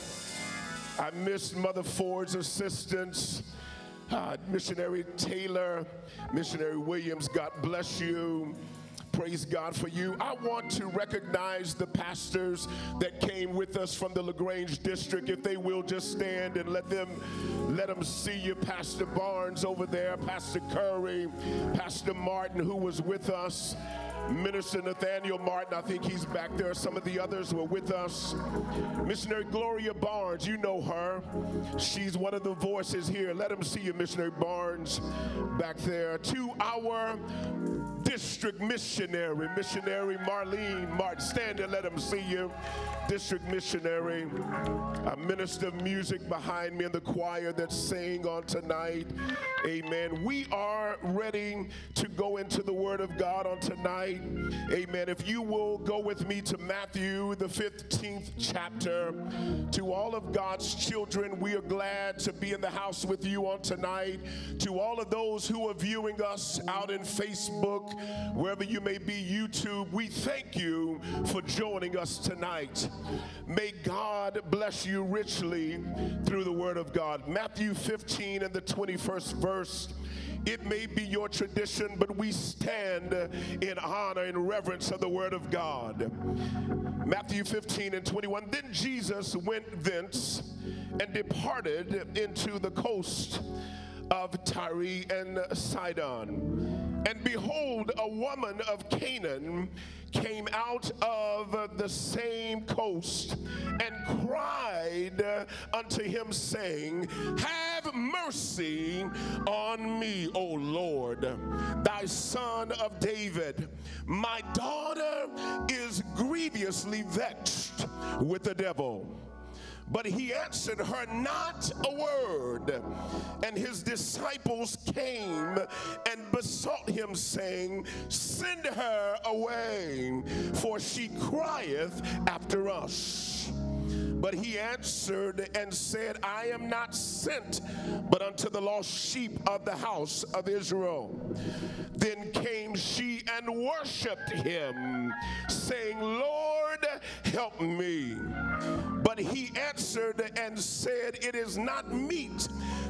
I miss Mother Ford's assistance, uh, Missionary Taylor, Missionary Williams. God bless you. Praise God for you. I want to recognize the pastors that came with us from the LaGrange district. If they will just stand and let them let them see you. Pastor Barnes over there, Pastor Curry, Pastor Martin, who was with us. Minister Nathaniel Martin, I think he's back there. Some of the others were with us. Missionary Gloria Barnes, you know her. She's one of the voices here. Let them see you, Missionary Barnes, back there. To our district missionary, missionary Marlene Martin. Stand and let them see you. District missionary, a minister of music behind me in the choir that's singing on tonight. Amen. We are ready to go into the Word of God on tonight. Amen. If you will go with me to Matthew, the 15th chapter. To all of God's children, we are glad to be in the house with you on tonight. To all of those who are viewing us out in Facebook, wherever you may be, YouTube, we thank you for joining us tonight. May God bless you richly through the Word of God. Matthew 15 and the 21st verse. It may be your tradition, but we stand in honor and reverence of the Word of God. Matthew 15 and 21. Then Jesus went thence and departed into the coast of Tyre and Sidon. And behold, a woman of Canaan came out of the same coast and cried unto him, saying, Have mercy on me, O Lord, thy son of David. My daughter is grievously vexed with the devil. But he answered her not a word. And his disciples came and besought him, saying, Send her away, for she crieth after us. But he answered and said, I am not sent but unto the lost sheep of the house of Israel. Then came she and worshiped him, saying, Lord, help me. But he answered and said, It is not meet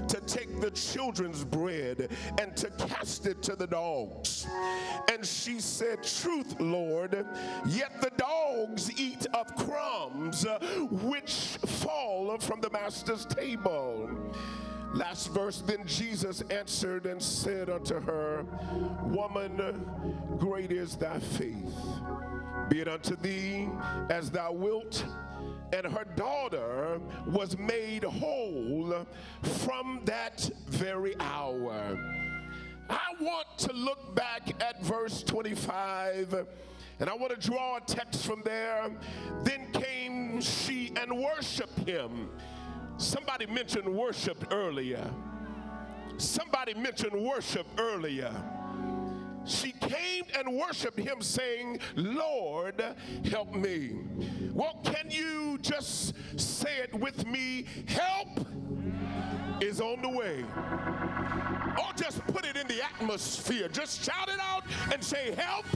to take the children's bread and to cast it to the dogs. And she said, Truth, Lord, yet the dogs eat of crumbs which fall from the master's table. Last verse, then Jesus answered and said unto her, Woman, great is thy faith. Be it unto thee as thou wilt. And her daughter was made whole from that very hour. I want to look back at verse 25 and I want to draw a text from there. Then came she and worshiped him. Somebody mentioned worship earlier. Somebody mentioned worship earlier. She came and worshiped him, saying, Lord, help me. Well, can you just say it with me? Help is on the way. Or just put it in the atmosphere. Just shout it out and say, Help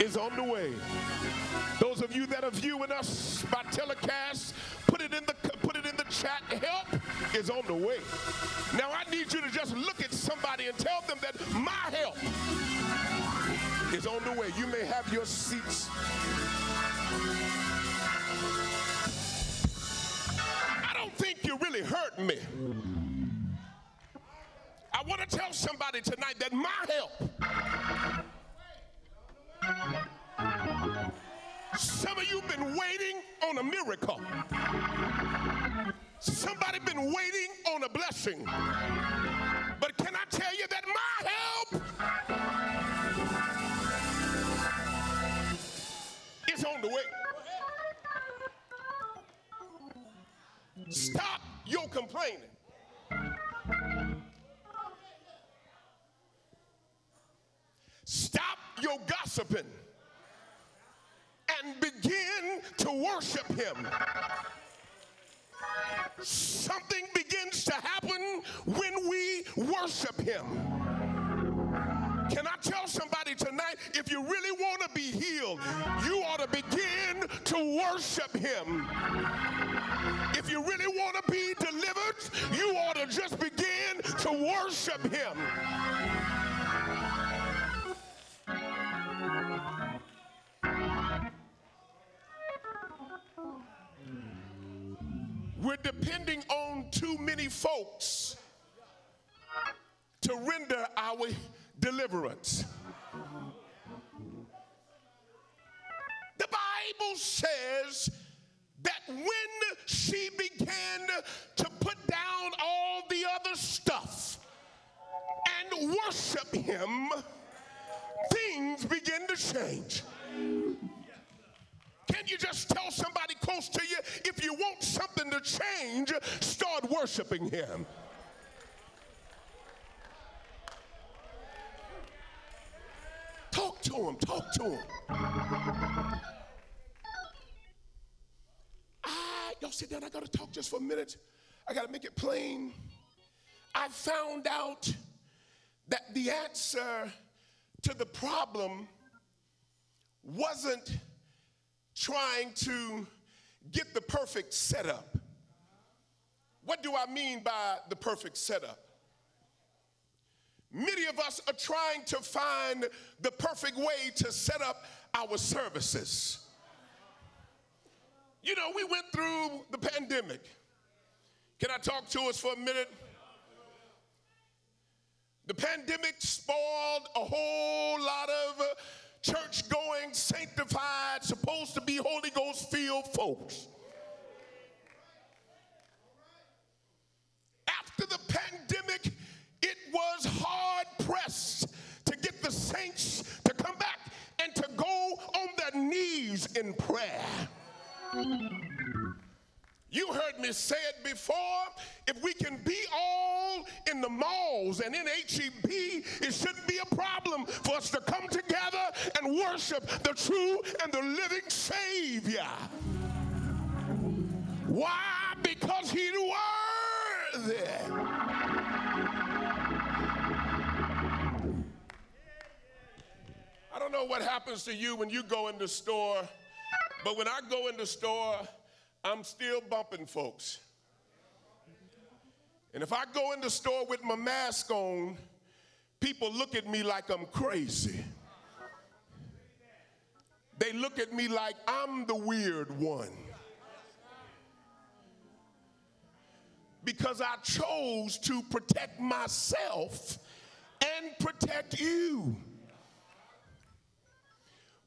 is on the way. Those of you that are viewing us by telecast, it in the put it in the chat. Help is on the way. Now I need you to just look at somebody and tell them that my help is on the way. You may have your seats. I don't think you really hurt me. I want to tell somebody tonight that my help some of you have been waiting on a miracle. Somebody been waiting on a blessing. But can I tell you that my help is on the way? Stop your complaining. Stop your gossiping and begin to worship him. Something begins to happen when we worship him. Can I tell somebody tonight, if you really want to be healed, you ought to begin to worship him. If you really want to be delivered, you ought to just begin to worship him. We're depending on too many folks to render our deliverance. The Bible says that when she began to put down all the other stuff and worship him, things begin to change. Can you just tell somebody close to you if you want something to change, start worshiping him? Talk to him, talk to him. Ah, y'all sit down, I gotta talk just for a minute. I gotta make it plain. I found out that the answer to the problem wasn't trying to get the perfect setup. What do I mean by the perfect setup? Many of us are trying to find the perfect way to set up our services. You know, we went through the pandemic. Can I talk to us for a minute? The pandemic spoiled a whole lot of church going, sanctified, supposed to be Holy Ghost filled folks. After the pandemic, it was hard pressed to get the saints to come back and to go on their knees in prayer. You heard me say it before. If we can be all in the malls and in HEB, it shouldn't be a problem for us to come together and worship the true and the living Savior. Why? Because He's worthy. I don't know what happens to you when you go in the store, but when I go in the store, I'm still bumping folks. And if I go in the store with my mask on, people look at me like I'm crazy. They look at me like I'm the weird one. Because I chose to protect myself and protect you.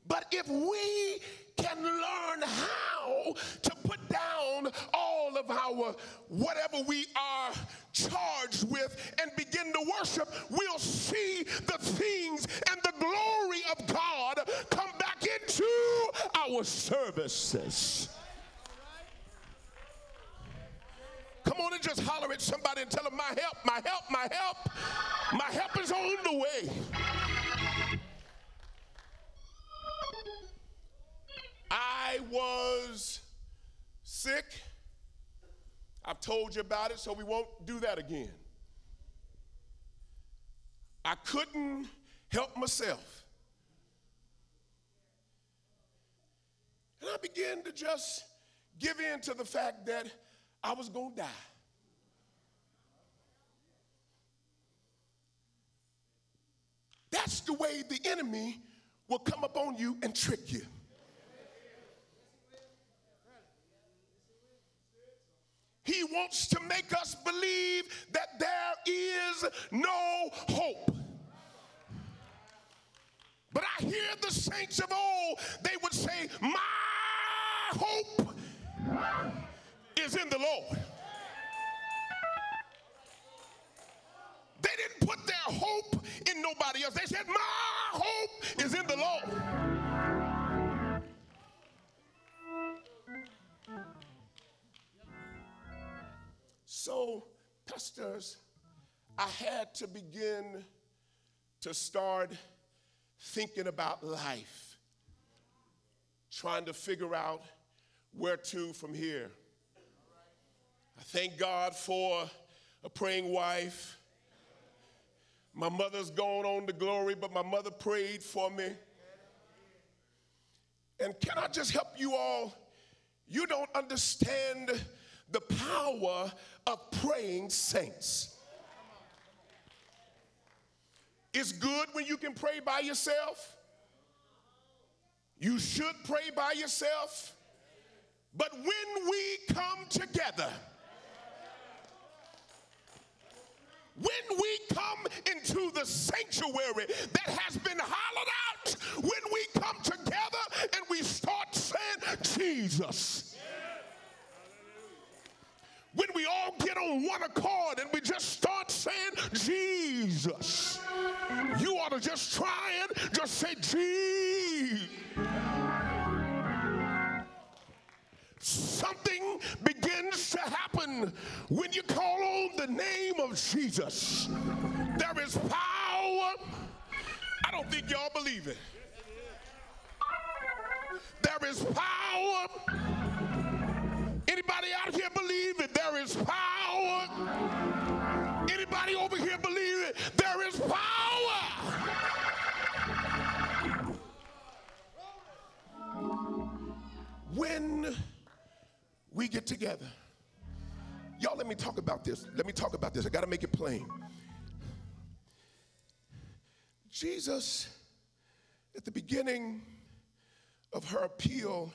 But if we can learn how to put down all of our whatever we are charged with and begin to worship, we'll see the things and the glory of God come back into our services. Come on and just holler at somebody and tell them, My help, my help, my help, my help is on the way. I was sick. I've told you about it, so we won't do that again. I couldn't help myself. And I began to just give in to the fact that I was going to die. That's the way the enemy will come up on you and trick you. He wants to make us believe that there is no hope. But I hear the saints of old, they would say, My hope is in the Lord. They didn't put their hope in nobody else. They said, My hope is in the Lord. So, pastors, I had to begin to start thinking about life, trying to figure out where to from here. I thank God for a praying wife. My mother's gone on to glory, but my mother prayed for me. And can I just help you all? You don't understand the power of praying saints. It's good when you can pray by yourself. You should pray by yourself. But when we come together, when we come into the sanctuary that has been hollowed out, when we come together and we start saying, Jesus. When we all get on one accord and we just start saying, Jesus, you ought to just try it, just say, Jesus. Something begins to happen when you call on the name of Jesus. There is power. I don't think y'all believe it. There is power. Anybody out here believe it? There is power. Anybody over here believe it? There is power. When we get together. Y'all, let me talk about this. Let me talk about this. I got to make it plain. Jesus, at the beginning of her appeal,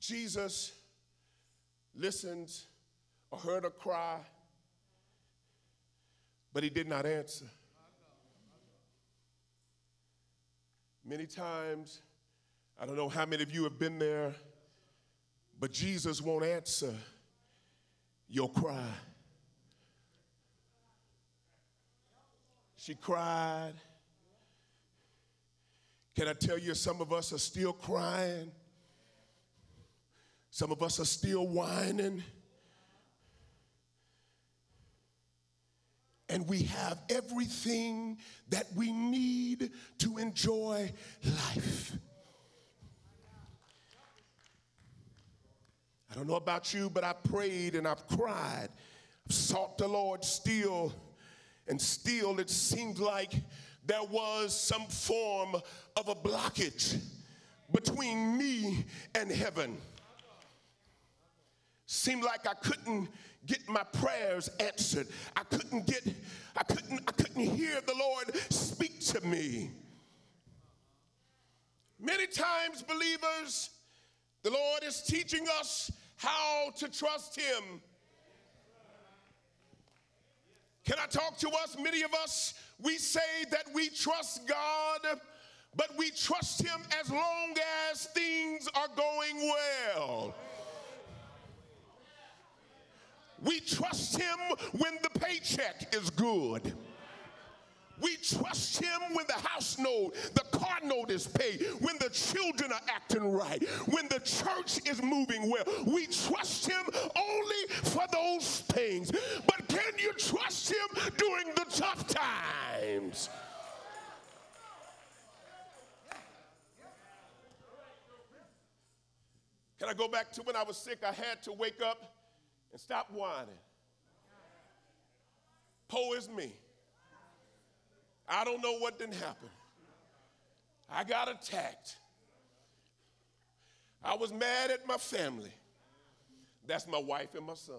Jesus listened or heard a cry, but he did not answer. Many times, I don't know how many of you have been there but Jesus won't answer your cry. She cried. Can I tell you, some of us are still crying? Some of us are still whining. And we have everything that we need to enjoy life. I don't know about you, but I prayed and I've cried. I've sought the Lord still, and still it seemed like there was some form of a blockage between me and heaven. Seemed like I couldn't get my prayers answered. I couldn't get, I couldn't, I couldn't hear the Lord speak to me. Many times, believers, the Lord is teaching us how to trust Him. Can I talk to us? Many of us, we say that we trust God, but we trust Him as long as things are going well. We trust Him when the paycheck is good. We trust him when the house note, the car note is paid, when the children are acting right, when the church is moving well. We trust him only for those things. But can you trust him during the tough times? Can I go back to when I was sick? I had to wake up and stop whining. Poe is me. I don't know what didn't happen. I got attacked. I was mad at my family. That's my wife and my son.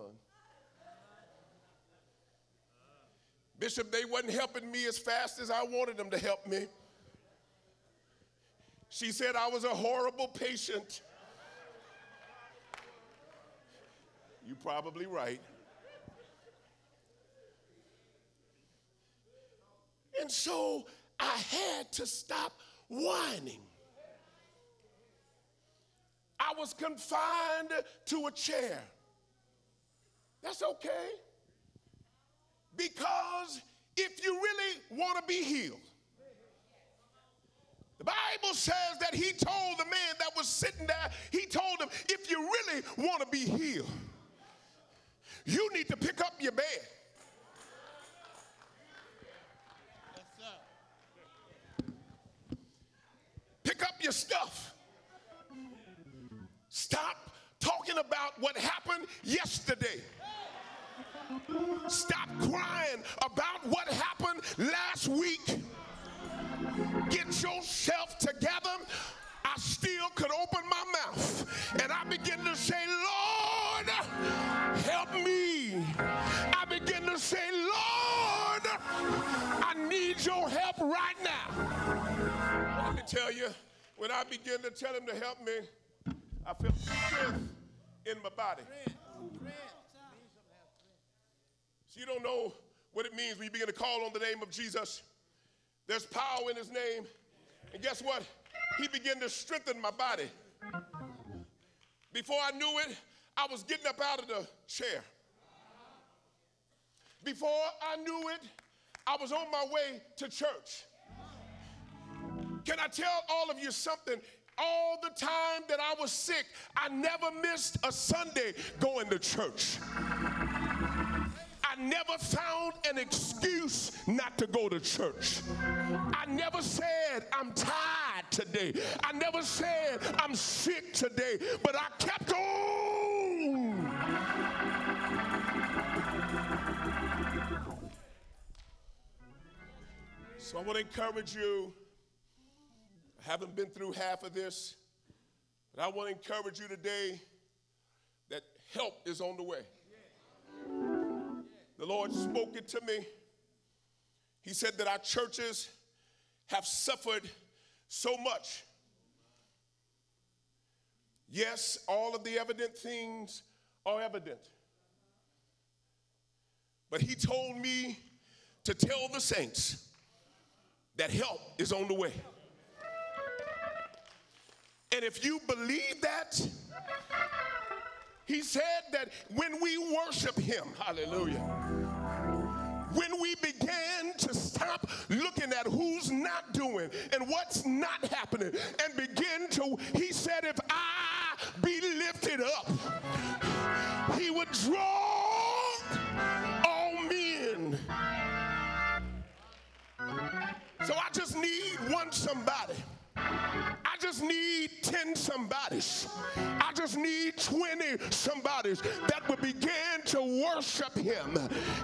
Bishop, they wasn't helping me as fast as I wanted them to help me. She said I was a horrible patient. You're probably right. And so I had to stop whining. I was confined to a chair. That's okay. Because if you really want to be healed, the Bible says that he told the man that was sitting there, he told him, if you really want to be healed, you need to pick up your bed. Pick up your stuff. Stop talking about what happened yesterday. Stop crying about what happened last week. Get yourself together. I still could open my mouth and I begin to say, Lord, help me. I begin to say, Lord, I need your help right now. Let me tell you, when I begin to tell him to help me, I feel strength in my body. So you don't know what it means when you begin to call on the name of Jesus. There's power in his name. And guess what? He began to strengthen my body. Before I knew it, I was getting up out of the chair. Before I knew it, I was on my way to church. Can I tell all of you something? All the time that I was sick, I never missed a Sunday going to church. Never found an excuse not to go to church. I never said, I'm tired today. I never said, I'm sick today. But I kept on. So I want to encourage you. I haven't been through half of this, but I want to encourage you today that help is on the way. The Lord spoke it to me. He said that our churches have suffered so much. Yes, all of the evident things are evident. But he told me to tell the saints that help is on the way. And if you believe that, he said that when we worship him, hallelujah, when we begin to stop looking at who's not doing and what's not happening and begin to, he said, if I be lifted up, he would draw all men. So I just need one somebody. I just need 10 somebodies. I just need 20 somebodies that will begin to worship him.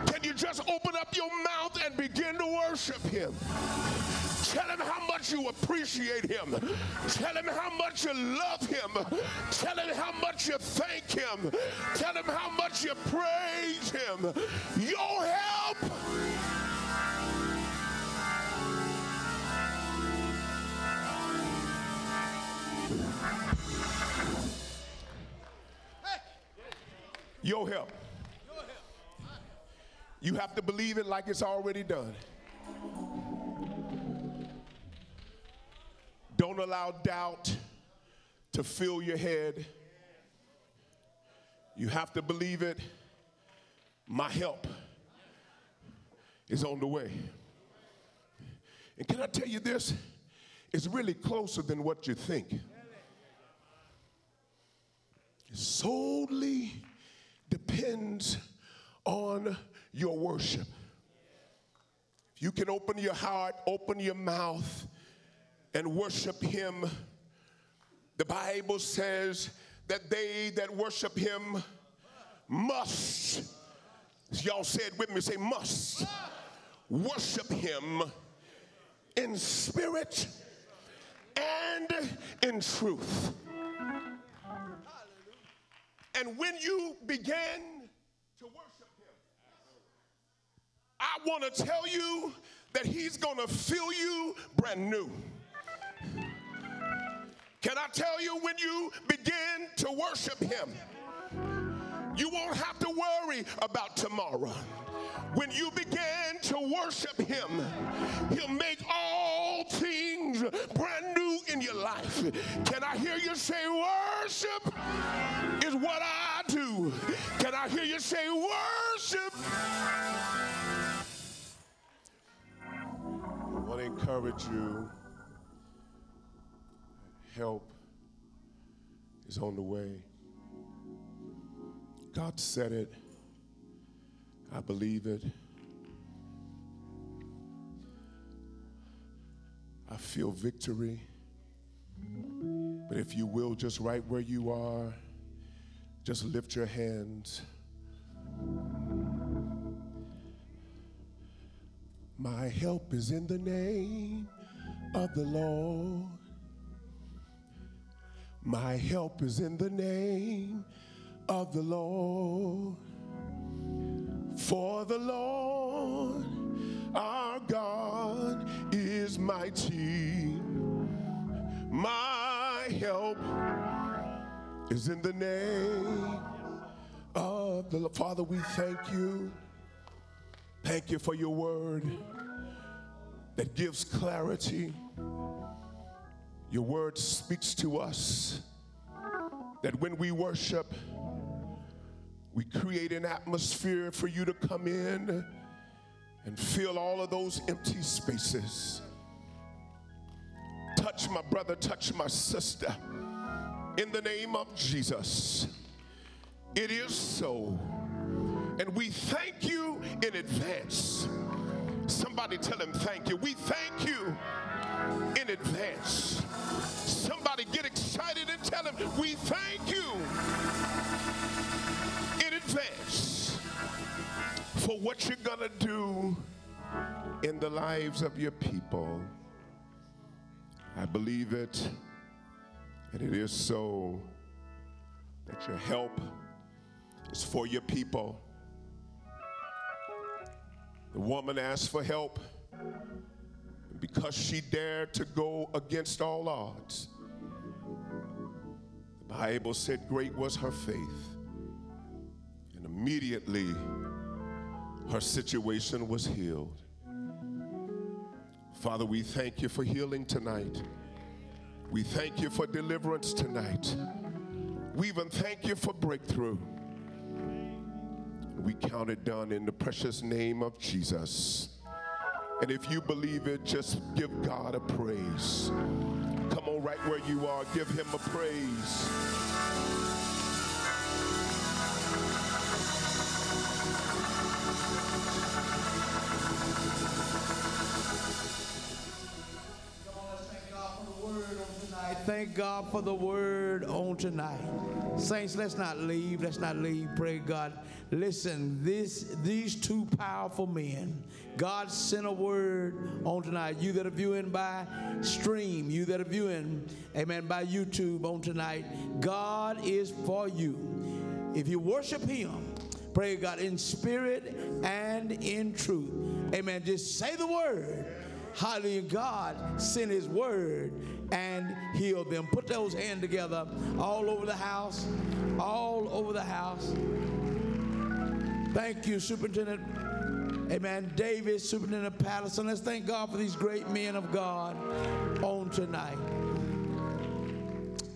Can you just open up your mouth and begin to worship him? Tell him how much you appreciate him. Tell him how much you love him. Tell him how much you thank him. Tell him how much you praise him. Your help. Your help. You have to believe it like it's already done. Don't allow doubt to fill your head. You have to believe it. My help is on the way. And can I tell you this? It's really closer than what you think. Solely depends on your worship. If you can open your heart, open your mouth, and worship him, the Bible says that they that worship him must, y'all said with me, say must, worship him in spirit and in truth. And when you begin to worship him, I want to tell you that he's going to fill you brand new. Can I tell you when you begin to worship him, you won't have to worry about tomorrow. When you begin to worship him, he'll make all things brand new in your life. Can I hear you say worship is what I do? Can I hear you say worship? I want to encourage you. Help is on the way. God said it. I believe it. I feel victory. But if you will, just right where you are, just lift your hands. My help is in the name of the Lord. My help is in the name of the Lord. For the Lord our God is mighty. My help is in the name of the Lord. Father, we thank you. Thank you for your word that gives clarity. Your word speaks to us that when we worship, we create an atmosphere for you to come in and fill all of those empty spaces. Touch my brother, touch my sister. In the name of Jesus. It is so. And we thank you in advance. Somebody tell him thank you. We thank you in advance. Somebody get excited and tell him we thank you what you're going to do in the lives of your people. I believe it, and it is so that your help is for your people. The woman asked for help because she dared to go against all odds. The Bible said, Great was her faith. And immediately her situation was healed. Father, we thank you for healing tonight. We thank you for deliverance tonight. We even thank you for breakthrough. We count it done in the precious name of Jesus. And if you believe it, just give God a praise. Come on, right where you are, give him a praise. Thank God for the word on tonight. Saints, let's not leave. Let's not leave. Pray God. Listen, this these two powerful men, God sent a word on tonight. You that are viewing by stream, you that are viewing, amen, by YouTube on tonight, God is for you. If you worship Him, pray God in spirit and in truth. Amen. Just say the word. Hallelujah. God sent his word and healed them. Put those hands together all over the house. All over the house. Thank you, Superintendent. Amen. Davis, Superintendent Patterson. Let's thank God for these great men of God on tonight.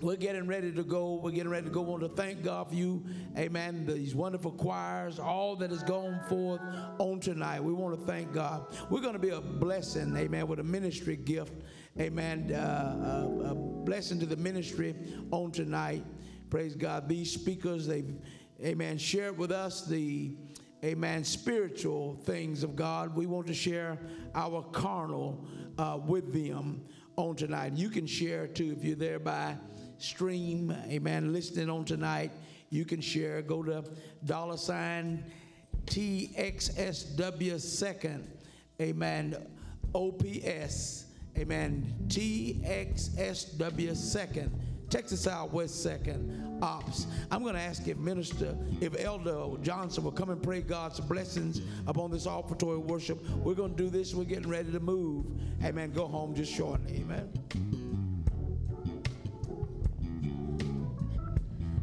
We're getting ready to go. We're getting ready to go. want to thank God for you. Amen. These wonderful choirs, all that has gone forth on tonight. We want to thank God. We're going to be a blessing, amen, with a ministry gift. Amen. Uh, a, a blessing to the ministry on tonight. Praise God. These speakers, they've, amen, shared with us the, amen, spiritual things of God. We want to share our carnal uh, with them on tonight. You can share too if you're there by stream, amen, listening on tonight. You can share. Go to dollar sign TXSW second, amen, OPS, amen, TXSW second. Texas Southwest Second Ops. I'm going to ask if Minister, if Elder Johnson will come and pray God's blessings upon this offertory worship. We're going to do this. We're getting ready to move. Amen. Go home just shortly. Amen.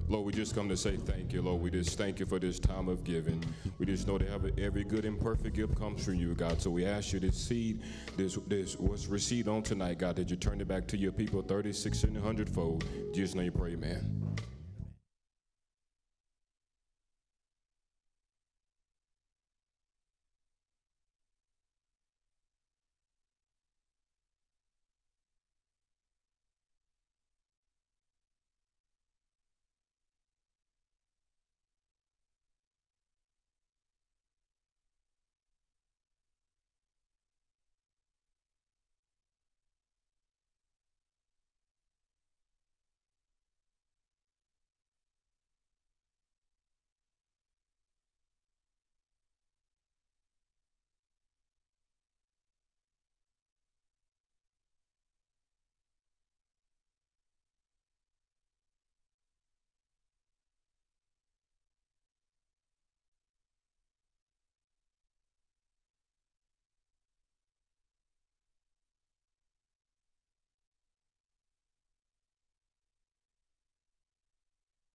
Lord, we just come to say thank you, Lord. We just thank you for this time of giving. We just know that every, good and perfect gift comes from you, God. So we ask you this seed, this, this was received on tonight, God, that you turn it back to your people 36 and 100 fold. In Jesus' name you pray, man.